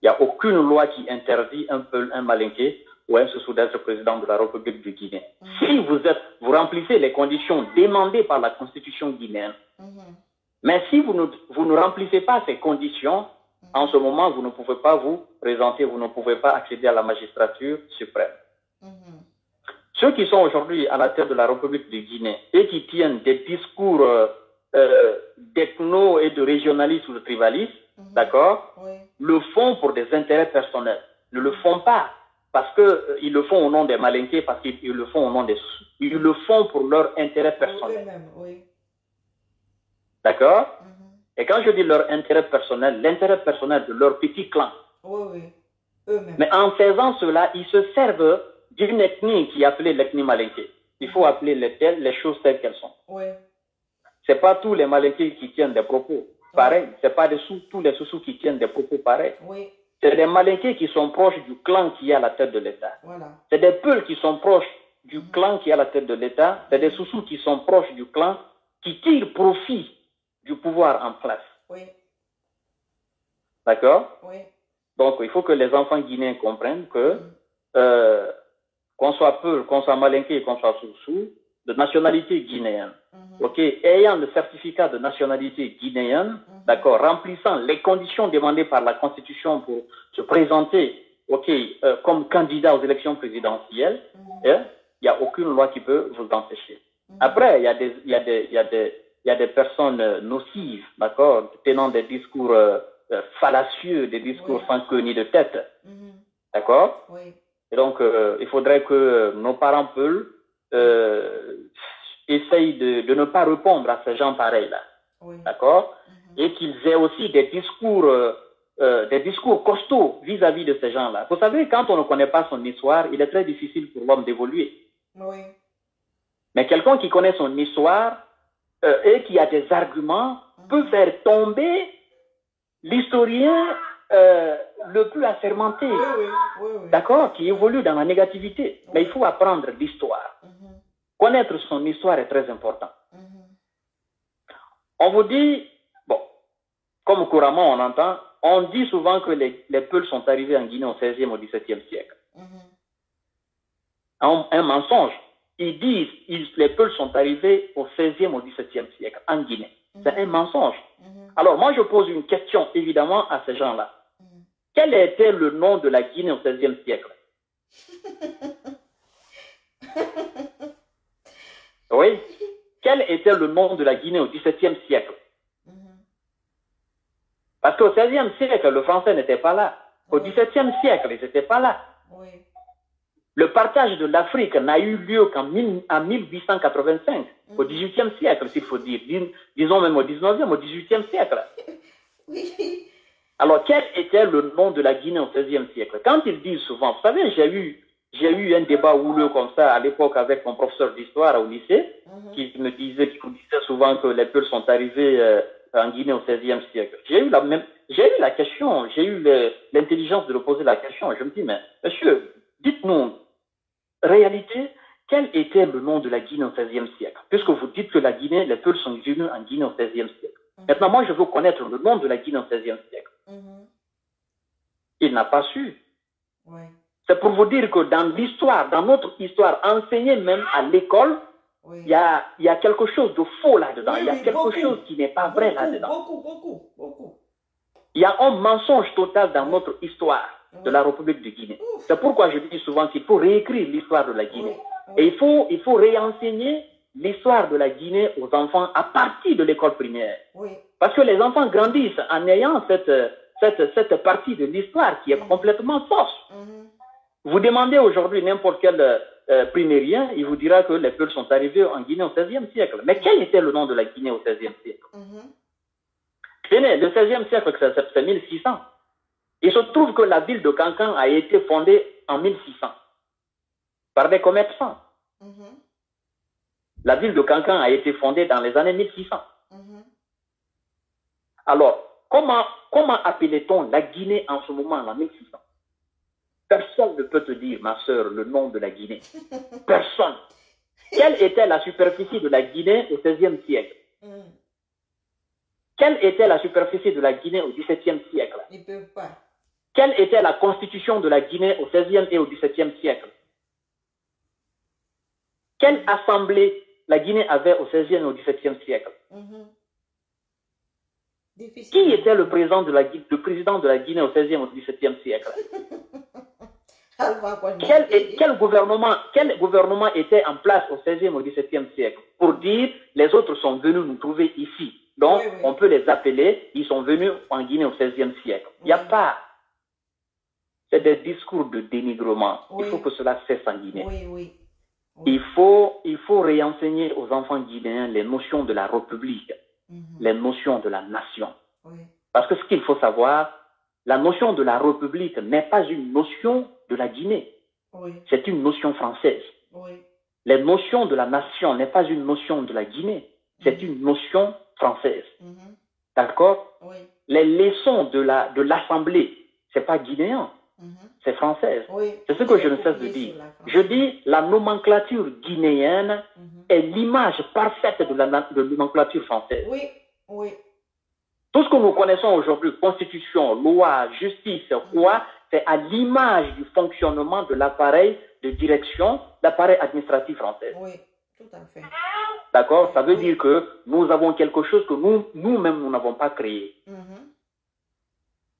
Il n'y a aucune loi qui interdit un peu un malinqué ou un sous d'être président de la République de Guinée. Si vous êtes, vous remplissez les conditions demandées par la constitution guinéenne, Mhm. mais si vous ne, vous ne remplissez pas ces conditions, en ce moment, vous ne pouvez pas vous présenter, vous ne pouvez pas accéder à la magistrature suprême. Ceux qui sont aujourd'hui à la tête de la République de Guinée et qui tiennent des discours euh, euh, d'ethno et de régionalisme ou de tribalisme, Mhm. d'accord, Oui. le font pour des intérêts personnels. Ne le font pas parce qu'ils le font au nom des malinqués, parce qu'ils ils le font au nom des... Ils le font pour leur intérêt personnel. oui. D'accord? Mhm. Et quand je dis leur intérêt personnel, l'intérêt personnel de leur petit clan. Oui, oui. Eux-mêmes. Mais en faisant cela, ils se servent d'une ethnie qui est appelée l'ethnie malinquée. Il faut appeler les, telles- les choses telles qu'elles sont. Oui. C'est pas tous les malinqués qui tiennent des propos pareils. C'est pas des sous, tous les sous qui tiennent des propos pareils. Oui. C'est des malinqués qui sont proches du clan qui est à la tête de l'État. Voilà. C'est des peuls qui sont proches du clan qui est à la tête de l'État. C'est des sous qui sont proches du clan qui tirent profit du pouvoir en place. Oui. D'accord? Oui. Donc, il faut que les enfants guinéens comprennent que Mhm. euh, qu'on soit peul, qu'on soit malinqué, qu'on soit sous-sous, de nationalité guinéenne, Mhm. ok, ayant le certificat de nationalité guinéenne, Mhm. d'accord, remplissant les conditions demandées par la Constitution pour se présenter, ok, euh, comme candidat aux élections présidentielles, Mhm. hein, il n'y a aucune loi qui peut vous empêcher. Après, il y a des, il y a des, il y a des, il y a des personnes nocives, d'accord, tenant des discours euh, euh, fallacieux, des discours Oui. sans queue ni de tête, d'accord? Oui. Et donc, euh, il faudrait que nos parents peuvent euh, essayent de, de ne pas répondre à ces gens pareils-là, Oui. d'accord? Mhm. Et qu'ils aient aussi des discours, euh, euh, des discours costauds vis-à-vis de ces gens-là. Vous savez, quand on ne connaît pas son histoire, il est très difficile pour l'homme d'évoluer. Oui. Mais quelqu'un qui connaît son histoire et qui a des arguments peut faire tomber l'historien euh, le plus assermenté, Oui, oui. Oui, oui. d'accord, qui évolue dans la négativité. Mais il faut apprendre l'histoire. Mhm. Connaître son histoire est très important. Mhm. On vous dit, bon, comme couramment on entend, on dit souvent que les, les Peuls sont arrivés en Guinée au XVIe au XVIIe siècle. Mhm. Un, un mensonge. Ils disent ils, les Peuls sont arrivés au XVIe au XVIIe siècle en Guinée. C'est un mensonge. Mhm. Alors moi je pose une question évidemment à ces gens-là. Quel était le nom de la Guinée au XVIe siècle? [LAUGHS] Oui. Quel était le nom de la Guinée au XVIIe siècle? Parce qu'au XVIe siècle, le français n'était pas là. Au. XVIIe siècle, ils n'étaient pas là. Oui. Le partage de l'Afrique n'a eu lieu qu'en mille- en 1885, au Mhm. XVIIIe siècle, s'il faut dire. Dis- Disons même au XIXe, au XVIIIe siècle. [LAUGHS] Oui. Alors, quel était le nom de la Guinée au XVIe siècle? Quand ils disent souvent, vous savez, j'ai eu, j'ai eu un débat houleux comme ça à l'époque avec mon professeur d'histoire au lycée, Mhm. qui me disait, qui me disait souvent que les Peuls sont arrivés euh, en Guinée au XVIe siècle. J'ai eu la même, j'ai eu la question, j'ai eu le- l'intelligence de lui poser la question. Je me dis, mais monsieur, dites-nous, réalité, quel était le nom de la Guinée au XVIe siècle? Puisque vous dites que la Guinée, les Peuls sont venus en Guinée au XVIe siècle. Maintenant, moi, je veux connaître le nom de la Guinée au XVIe siècle. Il n'a pas su. C'est pour vous dire que dans l'histoire, dans notre histoire, enseignée même à l'école, Oui. il y a, il y a quelque chose de faux là-dedans. Oui, il y a quelque beaucoup. chose qui n'est pas vrai là-dedans. Beaucoup, beaucoup, beaucoup. Il y a un mensonge total dans notre histoire. de la République de Guinée. C'est pourquoi je dis souvent qu'il faut réécrire l'histoire de la Guinée. Et il faut, il faut réenseigner l'histoire de la Guinée aux enfants à partir de l'école primaire. Oui, Parce que les enfants grandissent en ayant cette, cette, cette partie de l'histoire qui est complètement fausse. mhm, Vous demandez aujourd'hui n'importe quel euh, primérien, il vous dira que les peuples sont arrivés en Guinée au XVIe siècle. Mais quel était le nom de la Guinée au XVIe siècle? Mhm. Tenez, le XVIe siècle, c'est c'est 1600. Il se trouve que la ville de Cancan a été fondée en 1600 par des commerçants. La ville de Cancan a été fondée dans les années 1600. mhm. Alors, comment, comment appelait-on la Guinée en ce moment, en 1600 Personne ne peut te dire, ma soeur, le nom de la Guinée. [LAUGHS] Personne. Quelle était la superficie de la Guinée au XVIe siècle? Mhm. Quelle était la superficie de la Guinée au XVIIe siècle? Ils ne peuvent pas. Quelle était la constitution de la Guinée au XVIe et au XVIIe siècle? Quelle assemblée la Guinée avait au XVIe et au XVIIe siècle? Mhm. Difficile. Qui était le président de la, Gui- le président de la Guinée au XVIe et au XVIIe siècle? [LAUGHS] Alpha Condé. quel, gouvernement, quel gouvernement était en place au XVIe et au XVIIe siècle? Pour dire les autres sont venus nous trouver ici. Donc, Oui, oui. on peut les appeler, ils sont venus en Guinée au XVIe siècle. Il n'y a Oui. pas. C'est des discours de dénigrement. Il faut que cela cesse en Guinée. Oui, oui. Il faut, il faut réenseigner aux enfants guinéens les notions de la République, Mhm. les notions de la nation. Oui. Parce que ce qu'il faut savoir, la notion de la République n'est pas une notion de la Guinée, Oui. c'est une notion française. Oui. Les notions de la nation n'est pas une notion de la Guinée, c'est une notion française. Mhm. D'accord? Les leçons de la de l'Assemblée, c'est pas guinéen, Mhm. C'est française. Oui. C'est ce que je ne cesse de dire. Je dis la nomenclature guinéenne Mhm. est l'image parfaite de la de nomenclature française. Oui. Oui. Tout ce que nous connaissons aujourd'hui, constitution, loi, justice, roi, c'est à l'image du fonctionnement de l'appareil de direction, l'appareil administratif français. Oui. Tout à fait. D'accord? Ça veut Oui. dire que nous avons quelque chose que nous, nous-mêmes, nous n'avons pas créé. Mhm.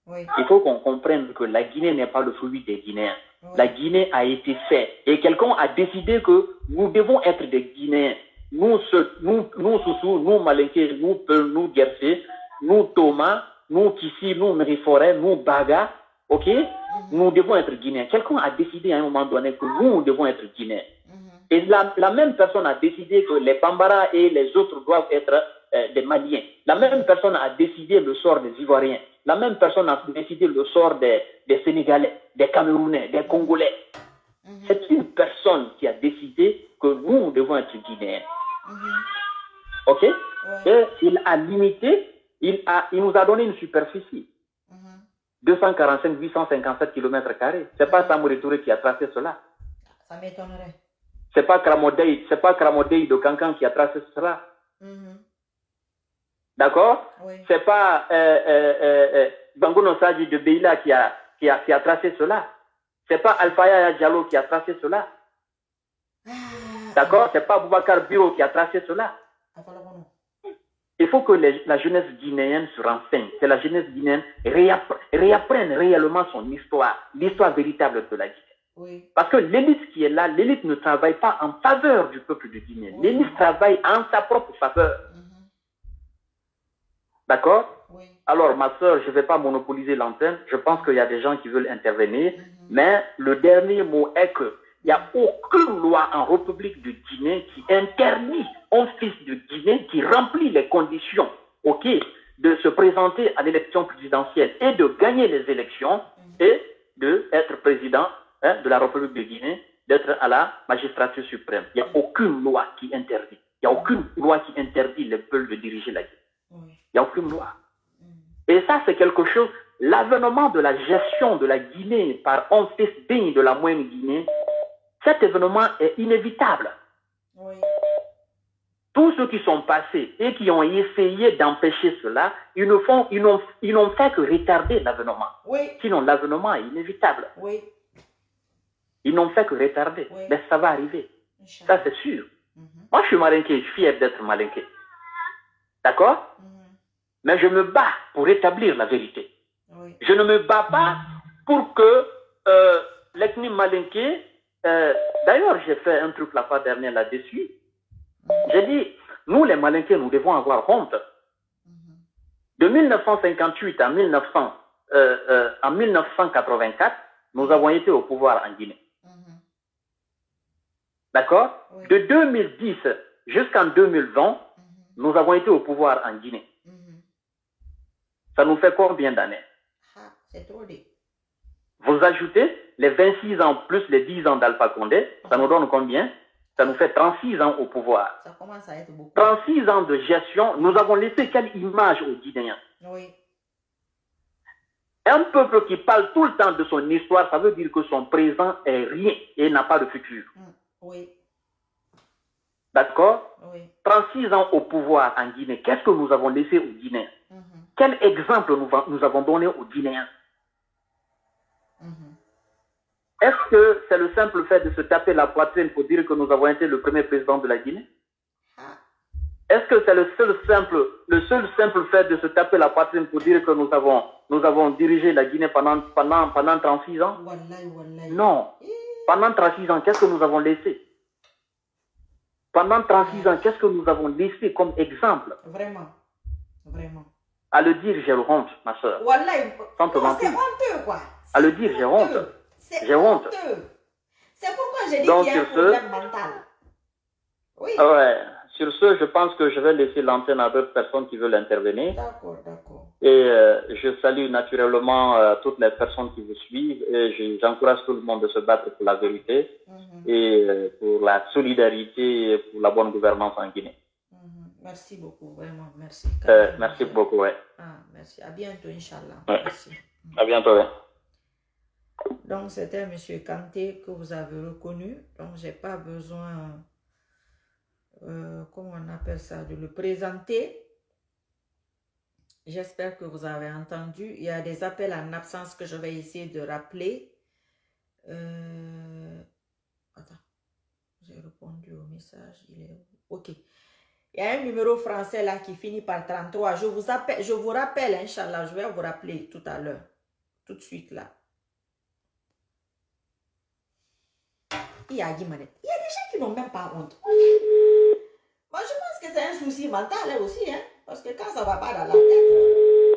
Oui. Il faut qu'on comprenne que la Guinée n'est pas le fruit des Guinéens. Oui. La Guinée a été faite. Et quelqu'un a décidé que nous devons être des Guinéens. Nous, ce- nous, nous Soussou, nous Malinké, nous Peul, nous Gercé, nous Thomas, nous Kissi, nous Mériforêt, nous Baga, ok? Mhm. Nous devons être Guinéens. Quelqu'un a décidé à un moment donné que nous, nous devons être Guinéens. Mhm. Et la, la même personne a décidé que les Bambara et les autres doivent être euh, des Maliens. La même personne a décidé le sort des Ivoiriens. La même personne a décidé le sort des, des Sénégalais, des Camerounais, des Congolais. Mhm. C'est une personne qui a décidé que nous, nous devons être Guinéens. Mhm. OK? Et il a limité, il, a, il nous a donné une superficie. Mhm. 245 857 km. C'est pas Samory Touré qui a tracé cela. Ça m'étonnerait. C'est pas Kramodei, c'est pas Kramodei de Cancan qui a tracé cela. D'accord Oui. C'est pas euh, euh, euh, Bangono Sadji de Beila qui a, qui, a, qui a tracé cela. C'est pas Alpha Yaya Diallo qui a tracé cela. Ah. D'accord C'est pas Boubacar Biro qui a tracé cela. Il faut que les- la jeunesse guinéenne se renseigne, que la jeunesse guinéenne réappre- réapprenne réellement son histoire, l'histoire véritable de la Guinée. Oui. Parce que l'élite qui est là, l'élite ne travaille pas en faveur du peuple de Guinée. Oui. L'élite travaille en sa propre faveur. Mhm. D'accord Oui. Alors, ma soeur, je ne vais pas monopoliser l'antenne. Je pense qu'il y a des gens qui veulent intervenir. Mhm. Mais le dernier mot est que il n'y a aucune loi en République de Guinée qui interdit un fils de Guinée qui remplit les conditions, ok, de se présenter à l'élection présidentielle et de gagner les élections Mhm. et de être président hein, de la République de Guinée, d'être à la magistrature suprême. Il n'y a aucune loi qui interdit. Il n'y a aucune loi qui interdit les peuples de diriger la Guinée. Il n'y a aucune loi. Et ça, c'est quelque chose, l'avènement de la gestion de la Guinée par un fils digne de la moyenne Guinée, cet événement est inévitable. Oui. Tous ceux qui sont passés et qui ont essayé d'empêcher cela, ils ne font, ils n'ont, ils n'ont fait que retarder l'avènement. Oui. Sinon, l'avènement est inévitable. Oui. Ils n'ont fait que retarder. Oui. Mais ça va arriver. Inch'Allah. Ça, c'est sûr. Mhm. Moi, je suis malinqué, je suis fier d'être malinqué. D'accord Mhm. Mais je me bats pour rétablir la vérité. Oui. Je ne me bats pas pour que euh, l'ethnie malinquée, euh, d'ailleurs j'ai fait un truc la fois dernière là-dessus, j'ai dit, nous les malinqués, nous devons avoir honte. Mhm. De 1958 à 1900, euh, euh, 1984, nous avons été au pouvoir en Guinée. Mhm. D'accord Oui. De 2010 jusqu'en 2020, Mhm. Nous avons été au pouvoir en Guinée. Mhm. Ça nous fait combien d'années? Ah, c'est trop dit. Vous ajoutez les 26 ans plus les 10 ans d'Alpha Condé, ça nous donne combien? Ça nous fait 36 ans au pouvoir. Ça commence à être beaucoup. 36 ans de gestion, nous avons laissé quelle image aux Guinéens? Oui. Un peuple qui parle tout le temps de son histoire, ça veut dire que son présent est rien et n'a pas de futur. Mm. Oui. D'accord Oui. 36 ans au pouvoir en Guinée, qu'est-ce que nous avons laissé aux Guinéens Mhm. Quel exemple nous, avons donné aux Guinéens Mhm. Est-ce que c'est le simple fait de se taper la poitrine pour dire que nous avons été le premier président de la Guinée Ah, Est-ce que c'est le seul simple, le seul simple fait de se taper la poitrine pour dire que nous avons, nous avons dirigé la Guinée pendant, pendant, pendant 36 ans wallahi, wallahi. Non. Pendant 36 ans, qu'est-ce que nous avons laissé Pendant 36 ans, qu'est-ce que nous avons laissé comme exemple? Vraiment. Vraiment. À le dire, j'ai honte, ma soeur. Sans te mentir. c'est honteux, quoi. À le dire, j'ai honte. J'ai honte. C'est pourquoi j'ai dit qu'il y a un problème mental. Oui. Ah Ouais. Sur ce, je pense que je vais laisser l'antenne à d'autres personnes qui veulent intervenir. D'accord, d'accord. Et euh, je salue naturellement euh, toutes les personnes qui vous suivent et je- j'encourage tout le monde de se battre pour la vérité Mhm, et euh, pour la solidarité et pour la bonne gouvernance en Guinée. mhm. Merci beaucoup, vraiment. Merci. Merci beaucoup, ouais. Ah, merci. À bientôt, Inch'Allah. Ouais. Merci. À bientôt, ouais. Donc, c'était M. Kanté que vous avez reconnu. Donc, j'ai pas besoin, euh, comment on appelle ça, de le présenter. J'espère que vous avez entendu. Il y a des appels en absence que je vais essayer de rappeler. Euh, Attends. J'ai répondu au message. Il est? OK. Il y a un numéro français là qui finit par 33. Je vous, appelle, je vous rappelle, Inch'Allah, je vais vous rappeler tout à l'heure. Tout de suite là. Il y a. Il y a des gens qui n'ont même pas honte. Moi, je pense que c'est un souci mental aussi, hein, parce que quand ça va pas dans la tête. euh,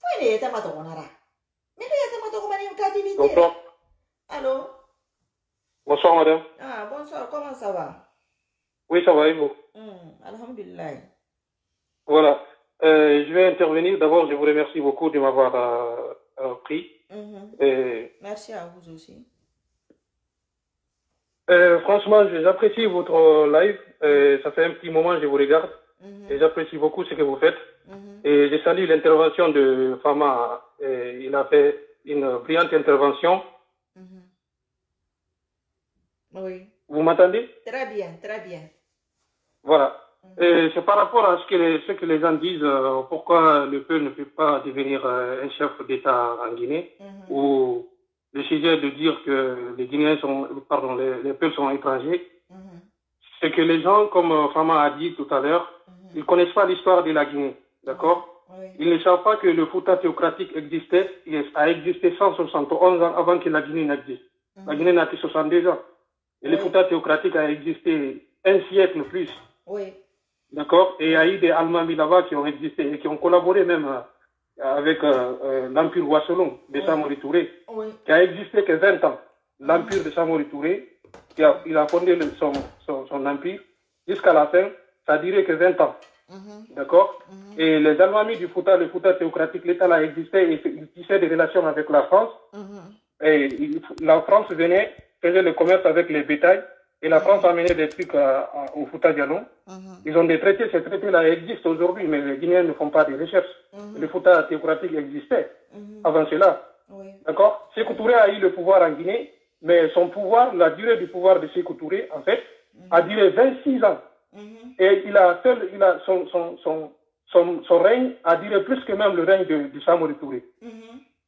Faut il. Mais. Bonsoir. Allô? Bonsoir, madame. Ah, bonsoir, comment ça va? Oui, ça va, et vous? Hmm, Alhamdulillah. Voilà. Euh, je vais intervenir. D'abord, je vous remercie beaucoup de m'avoir euh, euh, pris. Mhm. Et, Merci à vous aussi. Euh, franchement, j'apprécie votre live. Euh, ça fait un petit moment que je vous regarde. Mhm, Et j'apprécie beaucoup ce que vous faites. mhm. Et je salue l'intervention de Fama. Et il a fait une brillante intervention. Mhm. Oui, Vous m'entendez? Très bien, très bien. Voilà. Et c'est par rapport à ce que les, ce que les gens disent, euh, pourquoi le peuple ne peut pas devenir euh, un chef d'État en Guinée. Ou le sujet de dire que les Guinéens sont, pardon, les, les peuples sont étrangers, Mhm, c'est que les gens, comme euh, Fama a dit tout à l'heure, mhm. ils connaissent pas l'histoire de la Guinée, d'accord? Oui. Ils ne savent pas que le Fouta théocratique existait, a existé 171 ans avant que la Guinée n'existe. La Mhm. Guinée n'a que 62 ans. Et le. Fouta théocratique a existé un siècle plus, Oui. d'accord? Et il y a eu des Almami là-bas qui ont existé et qui ont collaboré même euh, avec euh, euh, l'Empire Wasselon de. Samori Touré Oui. qui a existé que 20 ans. L'empire de Samori Touré, qui a, il a fondé le- son, son, son empire, jusqu'à la fin, ça a duré que 20 ans. Mhm, D'accord mhm, Et les Almamis du Fouta, le Fouta théocratique, l'État là existait et il tissait des relations avec la France. mhm. Et il- la France venait, faisait le commerce avec les bétails. Et la France amenait des trucs à- à- au Fouta Diallo. Mhm, Ils ont des traités, ces traités-là existent aujourd'hui, mais les Guinéens ne font pas de recherches. mhm, Le Fouta théocratique existait mhm. avant cela. Oui. D'accord? Sékou Touré a eu le pouvoir en Guinée, mais son pouvoir, la durée du pouvoir de Sékou Touré, en fait, a duré 26 ans. Et il a seul, il a son, son, son, son, son règne a duré plus que même le règne de, de Touré,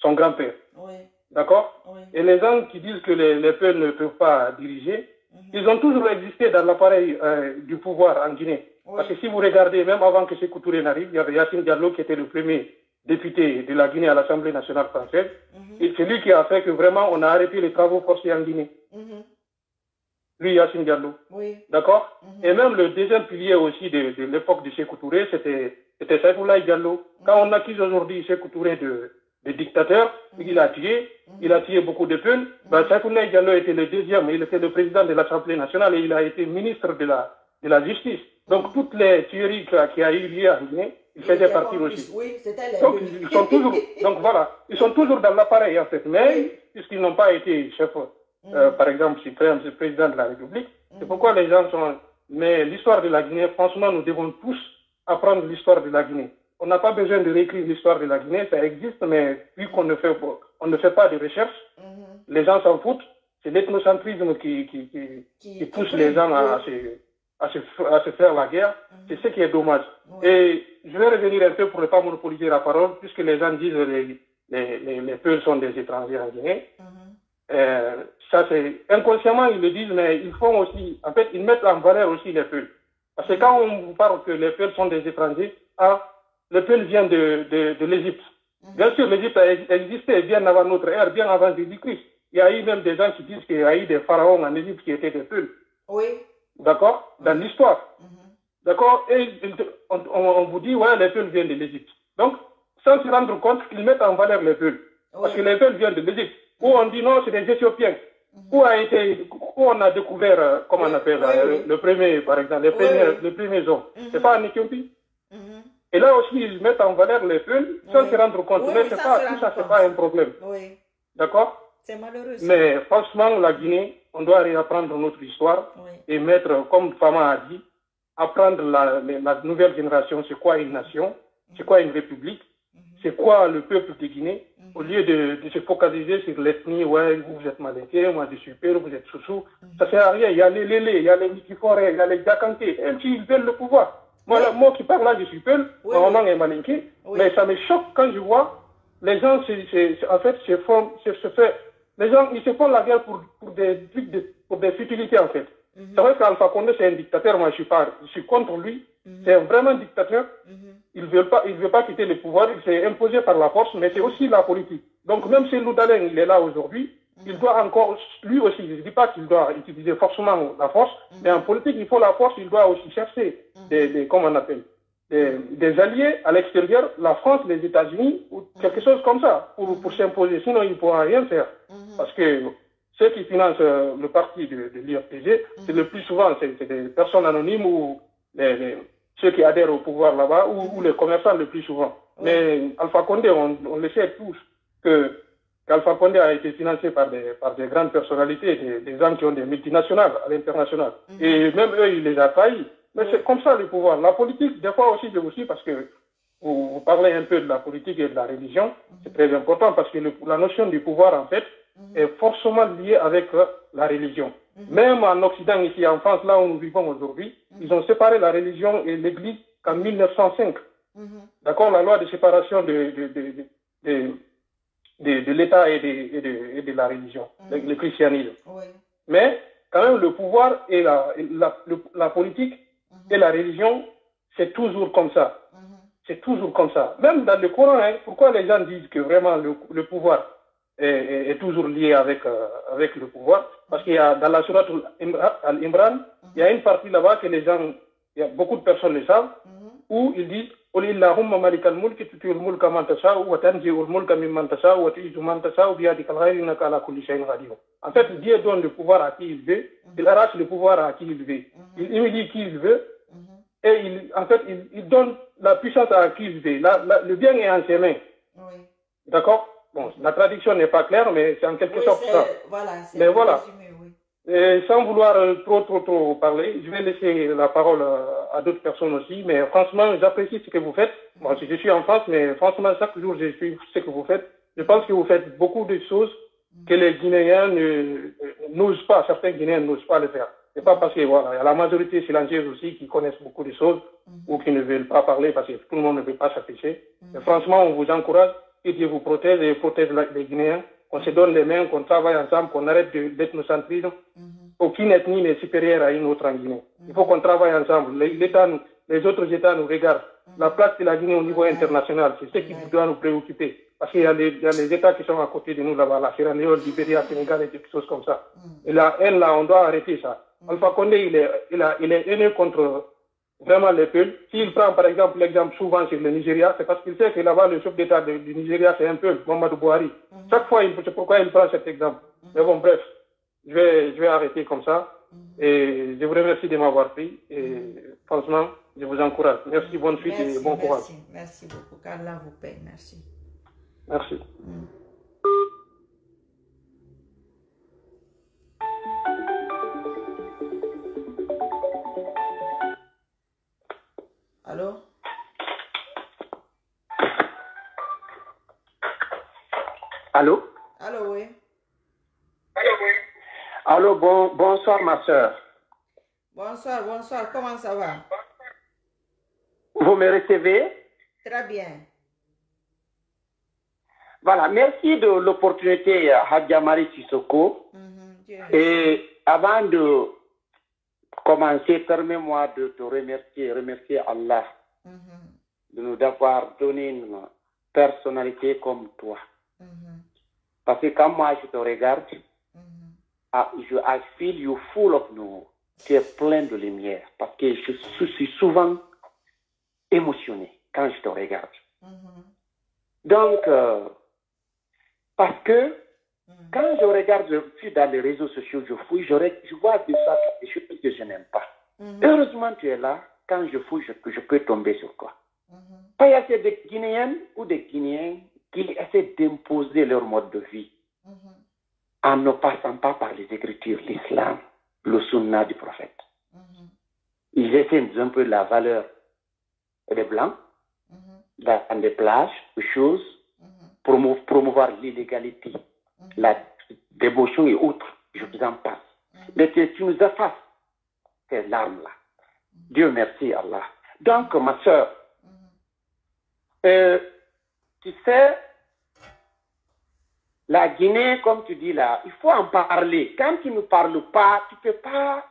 son grand-père. Oui. D'accord? Oui. Et les gens qui disent que les, les peuples ne peuvent pas diriger. Ils ont toujours existé dans l'appareil euh, du pouvoir en Guinée. Parce que si vous regardez, même avant que Sékou Touré n'arrive, il y avait Yacine Diallo qui était le premier député de la Guinée à l'Assemblée nationale française. Et c'est lui qui a fait que vraiment on a arrêté les travaux forcés en Guinée. Mhm. Lui, Yacine Diallo. Oui. D'accord? Et même le deuxième pilier aussi de, de l'époque de Sékou Touré, c'était Saïfoulaï Diallo. Quand on accuse aujourd'hui Sékou Touré de, de dictateur, il a tué, il a tué beaucoup de peuples, ben, Saïfoulaï Diallo était le deuxième, il était le président de l'Assemblée nationale et il a été ministre de la, de la Justice. Donc toutes les tueries qui a eu lieu en Guinée, il faisait partie aussi. Oui, Donc, ils sont toujours, donc voilà, ils sont toujours dans l'appareil en fait. Mais, puisqu'ils n'ont pas été chefs, euh, par exemple, suprême, c'est président de la République, c'est pourquoi les gens sont. Mais l'histoire de la Guinée, franchement, nous devons tous apprendre l'histoire de la Guinée. On n'a pas besoin de réécrire l'histoire de la Guinée, ça existe, mais vu qu'on ne fait, pas- on ne fait pas de recherche, Mhm. les gens s'en foutent. C'est l'ethnocentrisme qui, qui, qui, pousse qui les gens à, se, à, se, à se faire la guerre. C'est ce qui est dommage. Oui. Et je vais revenir un peu pour ne pas monopoliser la parole, puisque les gens disent que les, les, les, les Peuls sont des étrangers en Guinée. Mhm. Euh, ça, c'est inconsciemment, ils le disent, mais ils font aussi, en fait, ils mettent en valeur aussi les Peuls. Parce que quand on vous parle que les Peuls sont des étrangers, ah, le Peul vient de, de, de l'Égypte. Bien sûr, l'Égypte a existé bien avant notre ère, bien avant Jésus-Christ. Il y a eu même des gens qui disent qu'il y a eu des pharaons en Égypte qui étaient des Peuls. Oui. D'accord? Dans l'histoire. Mhm. D'accord? Et on, vous dit, ouais, les Peuls viennent de l'Égypte. Donc, sans se rendre compte qu'ils mettent en valeur les Peuls. Parce que les Peuls viennent de l'Égypte. Où on dit non, c'est des Éthiopiens. Où a été, où on a découvert, euh, comment on appelle, oui, euh, le premier, par exemple, les premiers, les premiers hommes. Mhm. C'est pas en Éthiopie? Mhm. Et là aussi, ils mettent en valeur les Peuls sans Oui. se rendre compte. Oui, Mais sans pas, tout ça, c'est pas un problème. Oui. D'accord? C'est malheureux. ça. Mais franchement, la Guinée, on doit réapprendre notre histoire Oui. et mettre, comme Fama a dit, apprendre la, nouvelle génération c'est quoi une nation, c'est quoi une république, c'est quoi le peuple de Guinée, au lieu de, de se focaliser sur l'ethnie, ouais, vous, vous êtes malinqué, moi je suis père, vous êtes chouchou. Ça sert à rien. Il y a les Lélé, il y a les Nikiforé, il y a les Diakanté, et ils veulent le pouvoir. Moi, là, moi qui parle là, je suis peul, Oui, ma oui. maman est Oui. mais ça me choque quand je vois les gens, c'est- c'est- c'est- en fait, se font, se, se fait, les gens, ils se font la guerre pour, pour des trucs, de- pour des futilités, en fait. C'est vrai qu'Alpha Condé, c'est un dictateur, moi, je suis pas, je suis contre lui. C'est un vraiment dictateur. Mhm. Il veut pas, il veut pas quitter le pouvoir, il s'est imposé par la force, mais c'est aussi la politique. Donc, même si Loudalen, il est là aujourd'hui, il doit encore, lui aussi, je ne dis pas qu'il doit utiliser forcément la force, mais en politique, il faut la force, il doit aussi chercher des, des comment on appelle, des, des alliés à l'extérieur, la France, les États-Unis, ou quelque chose comme ça, pour, pour s'imposer. Sinon, il ne pourra rien faire. Parce que ceux qui financent euh, le parti de, de l'IRPG, c'est le plus souvent, c'est c'est des personnes anonymes ou les, les- ceux qui adhèrent au pouvoir là-bas, ou, ou les commerçants le plus souvent. Mais Alpha Condé, on, on le sait tous, que qu'Alpha Condé a été financé par des, par des grandes personnalités, des, des gens qui ont des multinationales à l'international. Et même eux, il les a trahis. Mais c'est comme ça le pouvoir. La politique, des fois aussi, je vous suis, parce que vous, vous parlez un peu de la politique et de la religion, c'est très important parce que le- la notion du pouvoir, en fait, est forcément liée avec la religion. Même en Occident, ici en France, là où nous vivons aujourd'hui, ils ont séparé la religion et l'Église qu'en 1905. Mhm. D'accord La loi de séparation de, de, de, de, de, l'État et de, et, de, et de la religion, le, le christianisme. Oui. Mais quand même, le pouvoir et la, et la, le- la politique et la religion, c'est toujours comme ça. Mhm. C'est toujours comme ça. Même dans le Coran, hein, pourquoi les gens disent que vraiment le, le pouvoir est, est- est toujours lié avec, euh, avec le pouvoir? Parce qu'il y a dans la Surat Al-Imran, il y a une partie là-bas que les gens, il y a beaucoup de personnes le savent, mm -hmm. où il dit Olillahumma malikal mulki tutul mulka mantasa wa tanzi'ul mulka mimantasa wa tu'izu mantasa wa biyadikal ghayri innaka ala kulli shay'in qadir. En fait, Dieu donne le pouvoir à qui il veut, il arrache le pouvoir à qui il veut. Il humilie qui il veut et il, en fait, il, il, donne la puissance à qui il veut. La, la, le bien est en ses mains. Oui. D'accord? Bon, la traduction n'est pas claire, mais c'est en quelque oui, sorte ça. Voilà, mais voilà. Et sans vouloir euh, trop, trop, trop parler, je vais laisser la parole euh, à d'autres personnes aussi. Mais franchement, j'apprécie ce que vous faites. Bon, si je suis en France, mais franchement, chaque jour, je suis ce que vous faites. Je pense que vous faites beaucoup de choses que les Guinéens ne- n'osent pas, certains Guinéens n'osent pas le faire. C'est pas parce que, voilà, il y a la majorité silencieuse aussi qui connaissent beaucoup de choses ou qui ne veulent pas parler parce que tout le monde ne veut pas s'afficher. Mais franchement, on vous encourage, que Dieu vous protège et protège les Guinéens, qu'on se donne les mains, qu'on travaille ensemble, qu'on arrête de- d'ethnocentrisme. Mhm. Aucune ethnie n'est supérieure à une autre en Guinée. Il faut qu'on travaille ensemble. L'État, les autres États nous regardent. La place de la Guinée au niveau international, c'est ce qui doit nous préoccuper. Parce qu'il y, a les- il y a les États qui sont à côté de nous là-bas, la Sierra Leone, Libéria, Sénégal et des choses comme ça. Et la haine là, on doit arrêter ça. Alpha Condé, il est, il, a, il est haineux contre vraiment les peuples. S'il prend par exemple l'exemple souvent sur le Nigeria, c'est parce qu'il sait que là-bas, le chef d'État du Nigeria, c'est un peuple, Mamadou Bouhari. Chaque fois, il- c'est pourquoi il prend cet exemple. Mais bon, bref, je vais, je vais arrêter comme ça. Et je vous remercie de m'avoir pris. Et franchement, je vous encourage. Merci, bonne suite et Merci, bon courage. merci, merci beaucoup. Qu'Allah vous paye. Merci. Merci. Allô? Allô Allô, oui. Allô, bon, bonsoir ma soeur. Bonsoir, bonsoir. Comment ça va? Vous me recevez? Très bien. Voilà, merci de l'opportunité, Hadja Marie Sissoko. Mhm. Et avant de commencer, permets-moi de te remercier, remercier Allah Mhm, de nous avoir donné une personnalité comme toi. mhm, Parce que quand moi je te regarde, mhm. ah, je, I feel you full of no. Tu es plein de lumière. Parce que je suis souvent émotionné quand je te regarde. Donc, euh, parce que. Quand je regarde, je suis dans les réseaux sociaux, je fouille, je, vois de ça des choses que je n'aime pas. Mhm, Heureusement, tu es là. Quand je fouille, je, peux- je peux tomber sur toi. mhm, Pas y a des Guinéennes ou des Guinéens qui essaient d'imposer leur mode de vie mhm, en ne passant pas par les Écritures, l'islam, le sunna du prophète. mhm, Ils essaient un peu la valeur des Blancs dans des plages, des choses, mhm, promo- promouvoir l'illégalité, la débauchon et autres. Je vous en passe. mhm. Mais tu, tu nous effaces ces larmes-là. Dieu merci, Allah. Donc, ma soeur, Mhm, euh, tu sais, la Guinée, comme tu dis là, il faut en parler. Quand tu ne parles pas, tu ne peux pas,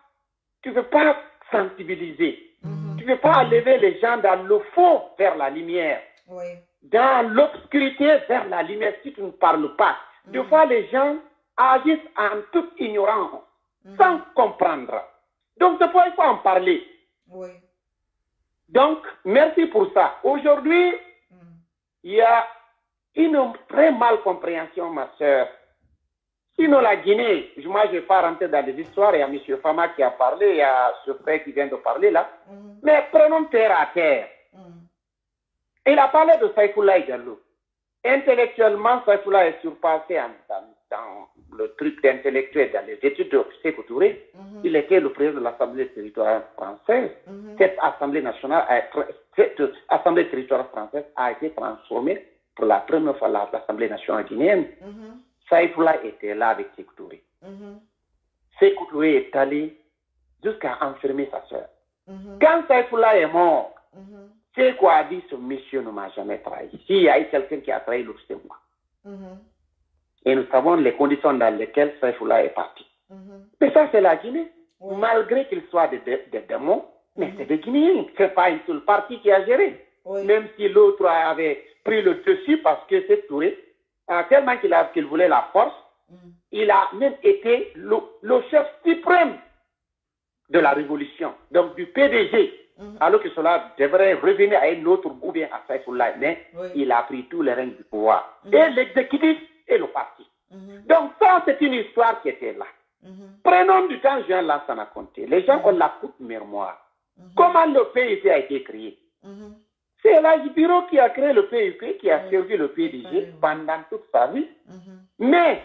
tu peux pas sensibiliser. mhm. Tu ne peux pas lever les gens dans le faux vers la lumière, Oui. dans l'obscurité vers la lumière si tu ne parles pas. Des Mhm. fois, les gens agissent en toute ignorance, Mhm. sans comprendre. Donc, c'est pourquoi il faut en parler? Oui. Donc, merci pour ça. Aujourd'hui, Mhm, il y a une très mal compréhension, ma soeur. Sinon, la Guinée, moi, je ne vais pas rentrer dans les histoires. Il y a M. Fama qui a parlé, il y a ce frère qui vient de parler là. mhm, Mais prenons terre à terre. Il a parlé de Saifullah Diallo. Intellectuellement, Saifullah est surpassé en- dans, dans le truc d'intellectuel, dans les études de Touré. Mhm, Il était le président de l'Assemblée territoriale française. mhm, Cette Assemblée nationale, a cette Assemblée territoriale française a été transformée pour la première fois la- l'Assemblée nationale guinéenne. mhm, Saifullah était là avec Sékou Touré. mhm, Sékou Touré est allé jusqu'à enfermer sa soeur. Quand Saifullah est mort, mhm, Sékou a dit ce monsieur ne m'a jamais trahi. S'il y a eu quelqu'un qui a trahi l'autre, c'est moi. mhm, Et nous savons les conditions dans lesquelles Saifullah est parti. mhm. Mais ça, c'est la Guinée. Malgré qu'il soit des, des- des démons, mais Mhm. c'est des Guinéens. Ce n'est pas une seule partie qui a géré. Même si l'autre avait pris le dessus parce que c'est Touré, tellement qu'il voulait la force, il a même été le, le chef suprême de la révolution, donc du PDG. Alors que cela devrait revenir à un autre ou bien à Saifullah. Mais Oui. il a pris tous les règnes du pouvoir, Mhm. et l'exécutif et le parti. Mhm, Donc ça, c'est une histoire qui était là. Prenons du temps, Jean Lansana Conté. Les gens ont la coupe mémoire. Comment le PIP a été créé? C'est l'âge bureau qui a créé le PIP, qui a servi le PDG pendant toute sa vie. Mais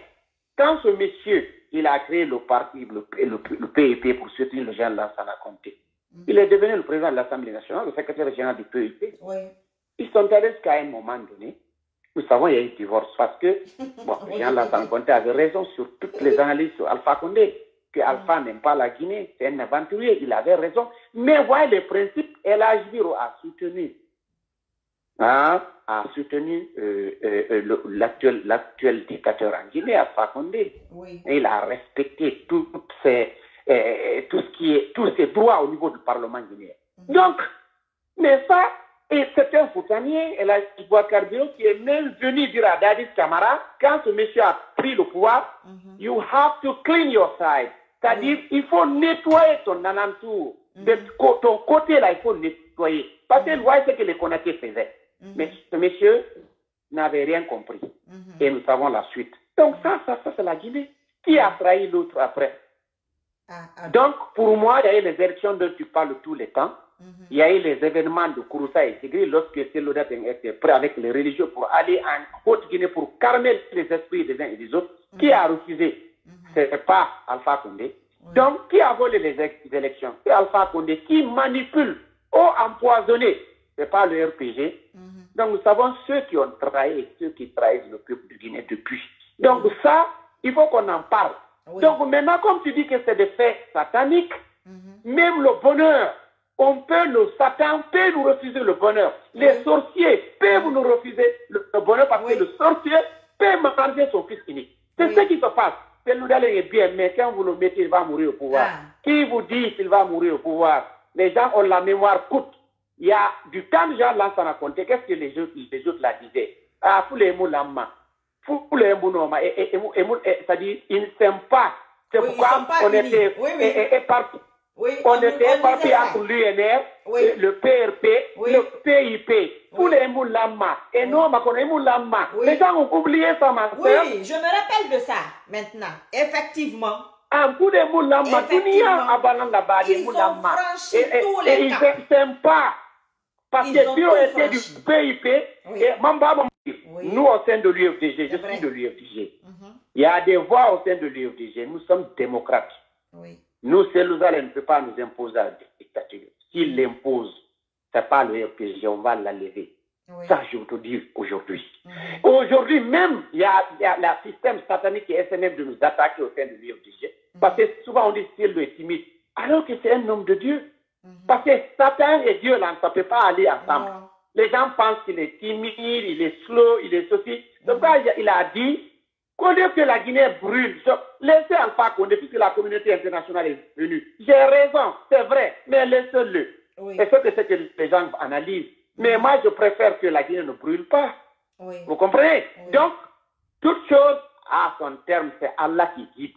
quand ce monsieur, il a créé le parti, le, le, le PIP pour soutenir le Jean Lansana Conté. Il est devenu le président de l'Assemblée nationale, le secrétaire général du PIP. Oui. Ils sont allés jusqu'à un moment donné. Nous savons qu'il y a eu divorce parce que [LAUGHS] bon. Jean Lansana Conté avait raison sur toutes les analyses sur Alpha Condé, que Alpha n'aime pas la Guinée, c'est un aventurier, il avait raison. Mais voyez les principes, El Biro a soutenu, hein, a soutenu euh, euh, euh, le- l'actuel l'actuel dictateur en Guinée, Alpha Condé. Oui. Il a respecté toutes ces, tout ce qui est, tous ses droits au niveau du Parlement guinéen. Mhm. Donc, Mais ça, et c'est un Foutanier, El Diop, qui est même venu dire à Dadis Camara, quand ce monsieur a pris le pouvoir, Mhm. you have to clean your side. C'est-à-dire, il faut nettoyer ton alentour. De co- ton côté là, il faut nettoyer. Parce que voyez ce que les Konaté faisaient. Mais ce monsieur n'avait rien compris. Et nous savons la suite. Donc ça, ça, ça c'est la Guinée. Qui a trahi l'autre après? Ah, ah, Donc, pour moi, il y a eu les élections dont tu parles tous les temps. mhm. Il y a eu les événements de Kouroussa et Tigri lorsque Selodat était prêt avec les religieux pour aller en Haute-Guinée pour calmer les esprits des uns et des autres. Qui a refusé Ce n'est pas Alpha Condé. Donc, qui a volé les élections C'est Alpha Condé qui manipule ou empoisonné. Ce n'est pas le RPG. Mhm. Donc, nous savons ceux qui ont trahi et ceux qui trahissent le peuple de Guinée depuis. Donc, ça, il faut qu'on en parle. Oui. Donc, maintenant, comme tu dis que c'est des faits sataniques, Mhm. même le bonheur, on peut, le Satan peut nous refuser le bonheur. Les sorciers peuvent nous refuser le, le bonheur parce Oui. que le sorcier peut manger son fils unique. C'est ce qui se passe. C'est le est bien, mais quand vous le mettez, il va mourir au pouvoir. Ah. Qui vous dit qu'il va mourir au pouvoir? Les gens ont la mémoire courte. Il y a du temps déjà Lansana Conté. Qu'est-ce que les autres, les autres la disaient? Ah, pour les moulama, pour les moulama, et, et, et, et, et- c'est-à-dire, ils ne s'aiment pas. C'est Oui, pourquoi on unis. était Oui, oui. éparpillés. On était éparpillés entre l'UNR, le PRP, le PIP, Oui. les moulama. Et non, moulama. Les gens ont oublié ça, ma. Oui, je me rappelle de ça maintenant. Effectivement. En coup de moulama, Effectivement. dunia abanan là-bas, des Ils ont moulama. franchi Et, tous ils ne s'aiment pas. Parce que si on tout était du PIP, et Mamba, Oui. nous au sein de l'UFDG, je C'est vrai. suis de l'UFDG. Mhm. Il y a des voix au sein de l'UFDG. Nous sommes démocrates. Oui. Nous, Célouzal ne peut pas nous imposer la dictature. S'il l'impose, ce n'est pas le RPG, on va la lever. Oui. Ça, je vous te dis aujourd'hui. Mhm. Aujourd'hui même, il y a, le système satanique et SNF de nous attaquer au sein de l'UFDG. Parce que souvent on dit qu'il est timide. Alors que c'est un homme de Dieu. Mhm. Parce que Satan et Dieu, là, ça ne peut pas aller ensemble. Les gens pensent qu'il est timide, il est slow, il est ceci. Donc, quand il a- dit qu'au lieu que la Guinée brûle, laissez Alpha Condé, puisque la communauté internationale est venue. J'ai raison, c'est vrai, mais laissez-le. Oui. Et ça, c'est ce que les gens analysent. Mais moi, je préfère que la Guinée ne brûle pas. Oui. Vous comprenez? Oui. Donc, toute chose a son terme, c'est Allah qui guide.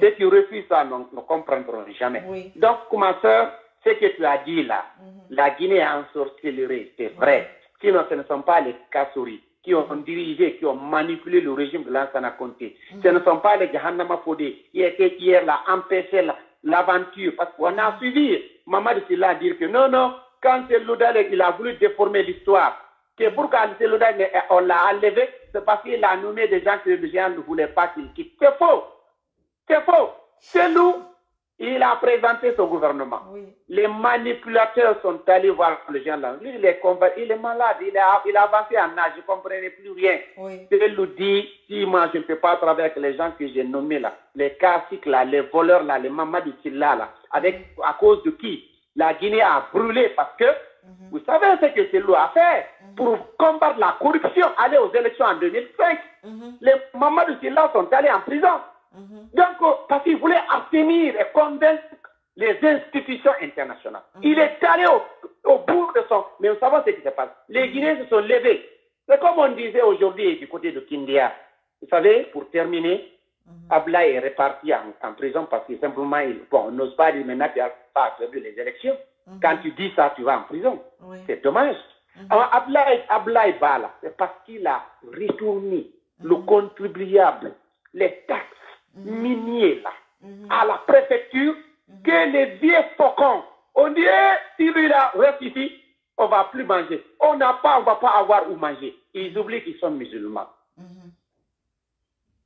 Ceux qui refusent ça ne, ne comprendront jamais. Donc, ma soeur, ce que tu as dit là, Mhm. la Guinée a ensorcellerie, c'est vrai. Sinon, ce ne sont pas les Kassouri qui ont dirigé, qui ont manipulé le régime de Lansana Conté. Ce ne sont pas les Jahannama Fodé qui étaient hier là, empêcher la- l'aventure. Parce qu'on a suivi Mamad Silla dire que non, non, quand c'est il a voulu déformer l'histoire. Que pourquoi c'est Loudal, on l'a enlevé, c'est parce qu'il a nommé des gens que les gens ne voulaient pas qu'il quitte. C'est faux. C'est faux. C'est nous. Il a présenté son gouvernement. Oui. Les manipulateurs sont allés voir le gens là. Lui, il est, convain- il est malade, il a, il a avancé en âge, je ne comprenais plus rien. Oui. Il lui dit, si moi je ne peux pas travailler avec les gens que j'ai nommés là, les caciques là, les voleurs là, les mamadou Silla là, avec, à cause de qui? La Guinée a brûlé parce que, vous savez ce que c'est a fait? Pour combattre la corruption, aller aux élections en 2005. Mhm. Les mamadou Silla sont allés en prison. Mhm. Donc, parce qu'il voulait obtenir et convaincre les institutions internationales. Il est allé au, au bout de son... Mais nous savons ce qui se passe. Les Guinéens se sont levés. C'est comme on disait aujourd'hui du côté de Kindia. Vous savez, pour terminer, Abla est reparti en, en prison parce que simplement, il, bon, on n'ose pas dire maintenant qu'il n'a pas perdu les élections. Quand tu dis ça, tu vas en prison. Oui. C'est dommage. Alors, Ablaï, Ablaï Bala, c'est parce qu'il a retourné le contribuable, les taxes miniers là, à la préfecture, que les vieux faucons, on dit, si lui là reste ici, on va plus manger. On n'a pas, on va pas avoir où manger. Ils oublient qu'ils sont musulmans. Mhm.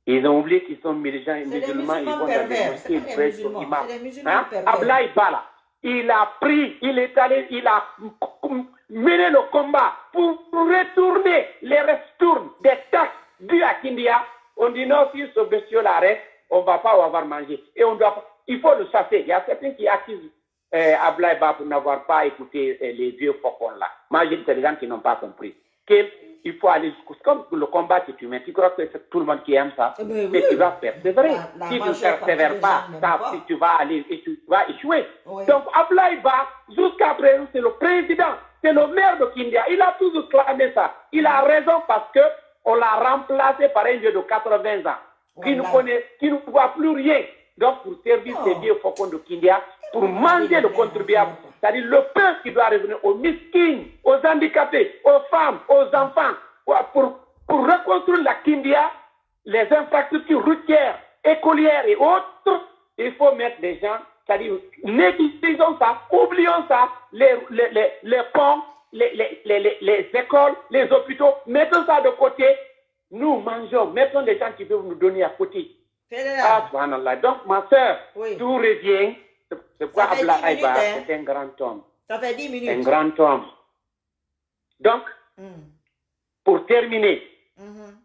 Ils ont oublié qu'ils sont des musulmans, ils vont dans pervers. mosquées, ils prêchent au musulmans, imam. Hein? Bala, il a pris, il est allé, il a mené le combat pour retourner les restournes des taxes dues à Kindia. On dit non, si ce monsieur l'arrête, on ne va pas avoir mangé. Et on doit, il faut le chasser. Il y a certains qui accusent euh, Ablaï Bala pour n'avoir pas écouté euh, les vieux faucons là. Moi, j'ai des gens qui n'ont pas compris. Que il faut aller jusqu'au comme le combat que tu mets. Tu crois que c'est tout le monde qui aime ça? Eh ben Mais tu vas persévérer. La- la si tu ne persévères pas, ça, pas. si tu vas aller et tu vas échouer. Oui. Donc, Ablaï Ba, jusqu'à présent, c'est le président C'est le maire de Kindia. Il a toujours clamé ça. Il a raison parce que on l'a remplacé par un vieux de 80 ans qui ne connaît, qui ne voit plus rien. Donc, pour servir ces Oh. vieux faucons de Kindia, pour manger le contribuable, c'est-à-dire le pain qui doit revenir aux miskines, aux handicapés, aux femmes, aux enfants, pour, pour reconstruire la Kindia, les infrastructures routières, écolières et autres, il faut mettre des gens, c'est-à-dire négligeons ça, oublions ça, les, les, les, les ponts, les, les, les, les, les écoles, les hôpitaux, mettons ça de côté. Nous mangeons, mettons des gens qui peuvent nous donner à côté. Ah, subhanallah. Donc, ma soeur, Oui. tout revient. C'est- quoi Abla Aïba? hein. C'est un grand homme. Ça fait 10 Un minutes. grand homme. Donc, Mhm. pour terminer, Mhm.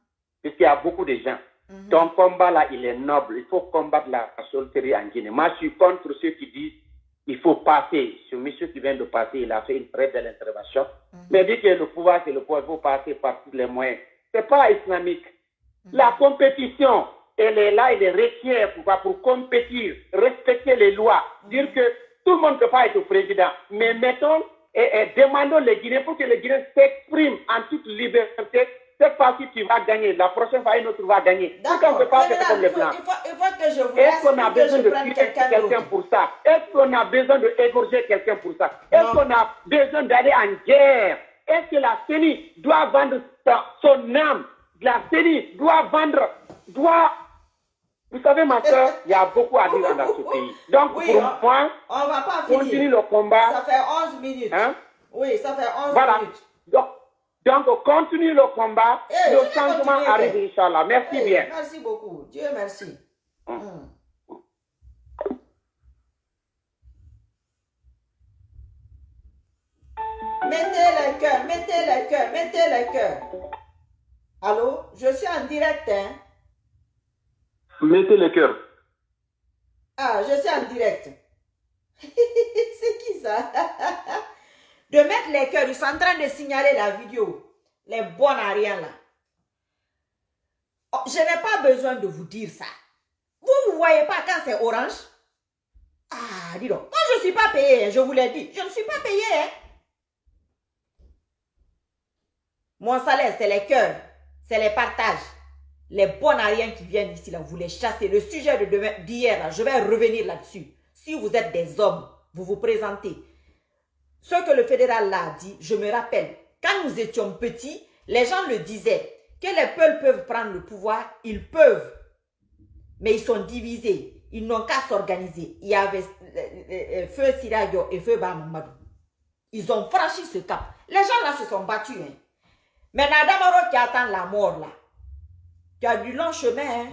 puisqu'il y a beaucoup de gens, Mhm. ton combat là, il est noble. Il faut combattre la solterie en Guinée. Moi, je suis contre ceux qui disent il faut passer. Ce monsieur qui vient de passer, il a fait une très belle intervention. Mais dit que le pouvoir, c'est le pouvoir, il faut passer par tous les moyens. Ce n'est pas islamique. La compétition, elle est là, elle est requiert pour, pour compétir, respecter les lois, dire que tout le monde ne peut pas être président. Mais mettons et, et demandons les Guinéens pour que les Guinéens s'expriment en toute liberté. Cette fois-ci, tu vas gagner. La prochaine fois, une autre va gagner. Pourquoi on ne peut pas faire comme les Blancs. est-ce qu'on a besoin de tuer quelqu'un pour ça? Est-ce qu'on a besoin d'égorger quelqu'un pour ça? Est-ce qu'on a besoin d'aller en guerre? Est-ce que la CENI doit vendre son âme? La CENI doit vendre, doit... Vous savez, ma soeur, il y a beaucoup à dire dans ce pays. Donc, Oui, pour on- moi, On va pas continue finir. le combat. Ça fait 11 minutes. Hein? Oui, ça fait 11 Voilà. minutes. Donc, donc, continue le combat. Eh, le changement arrive, Inch'Allah. Merci Hey, bien. Merci beaucoup. Dieu merci. Hum. Hum. Mettez les cœurs, mettez les cœurs, mettez les cœurs. Allô, je suis en direct, hein? Mettez le cœur. Ah, je suis en direct. [LAUGHS] C'est qui ça? [LAUGHS] de mettre les cœurs, ils sont en train de signaler la vidéo. Les bonnes à rien là. Oh, je n'ai pas besoin de vous dire ça. Vous ne voyez pas quand c'est orange? Ah, dis donc. Moi, je ne suis pas payé, hein, je vous l'ai dit. Je ne suis pas payé. Hein. Mon salaire, c'est les cœurs, c'est les partages. Les bons à qui viennent ici, là, vous les chassez. Le sujet de demain- d'hier, je vais revenir là-dessus. Si vous êtes des hommes, vous vous présentez. Ce que le fédéral a dit, je me rappelle, quand nous étions petits, les gens le disaient, que les peuples peuvent prendre le pouvoir, ils peuvent. Mais ils sont divisés. Ils n'ont qu'à s'organiser. Il y avait euh, euh, euh, Feu Siradio et Feu Bamamadou. Ils ont franchi ce cap. Les gens là se sont battus. Hein. Mais Nadamaro qui attend la mort là, tu as du long chemin,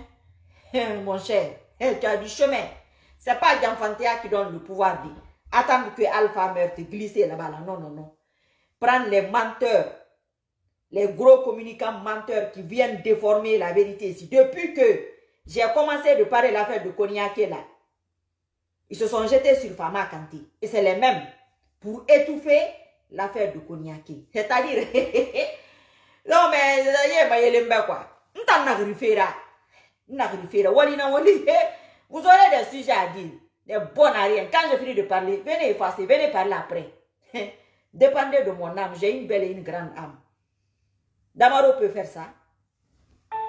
hein, [LAUGHS] mon cher. Hein, tu as du chemin. C'est pas Gianfantea qui donne le pouvoir de attendre que Alpha meure, te glisser là-bas. Là. Non, non, non. Prendre les menteurs, les gros communicants menteurs qui viennent déformer la vérité ici. Depuis que j'ai commencé de parler l'affaire de Konyake là, ils se sont jetés sur Fama Kanté. Et c'est les mêmes pour étouffer l'affaire de Konyake. C'est-à-dire, [LAUGHS] non mais, yé, ma nagrifera. Nagrifera. Wali na wali. Vous aurez des sujets à dire. Des bonnes à rien. Quand je finis de parler, venez effacer, venez parler après. Dépendez de mon âme. J'ai une belle et une grande âme. Damaro peut faire ça.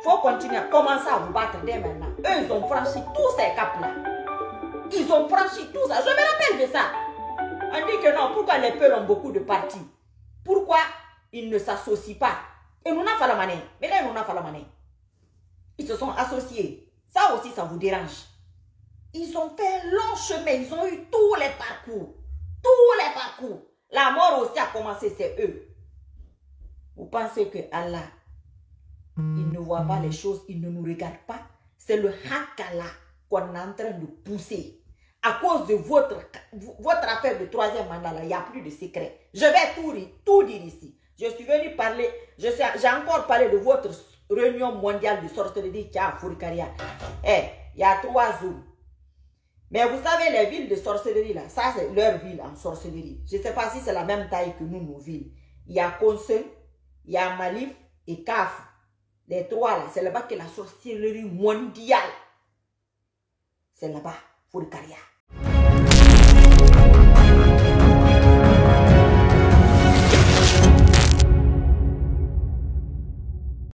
Faut continuer à commencer à vous battre dès maintenant. Eux, ont franchi tous ces caps-là. Ils ont franchi tout ça. Je me rappelle de ça. On dit que non, pourquoi les peuples ont beaucoup de partis? Pourquoi ils ne s'associent pas? Et nous n'avons pas là, nous n'avons pas. Ils se sont associés. Ça aussi, ça vous dérange. Ils ont fait long chemin. Ils ont eu tous les parcours. Tous les parcours. La mort aussi a commencé, c'est eux. Vous pensez que Allah, il ne voit pas les choses, il ne nous regarde pas? C'est le hakala qu'on est en train de pousser. À cause de votre, votre affaire de troisième mandat, il n'y a plus de secret. Je vais tout, tout dire ici. Je suis venu parler, j'ai encore parlé de votre réunion mondiale de sorcellerie qui a. Eh, il y a trois zones. Mais vous savez, les villes de sorcellerie, là, ça c'est leur ville en sorcellerie. Je ne sais pas si c'est la même taille que nous, nos villes. Il y a Conseil, il y a Malif et Kaf. Les trois là, c'est là-bas que la sorcellerie mondiale. C'est là-bas, Fourikaria.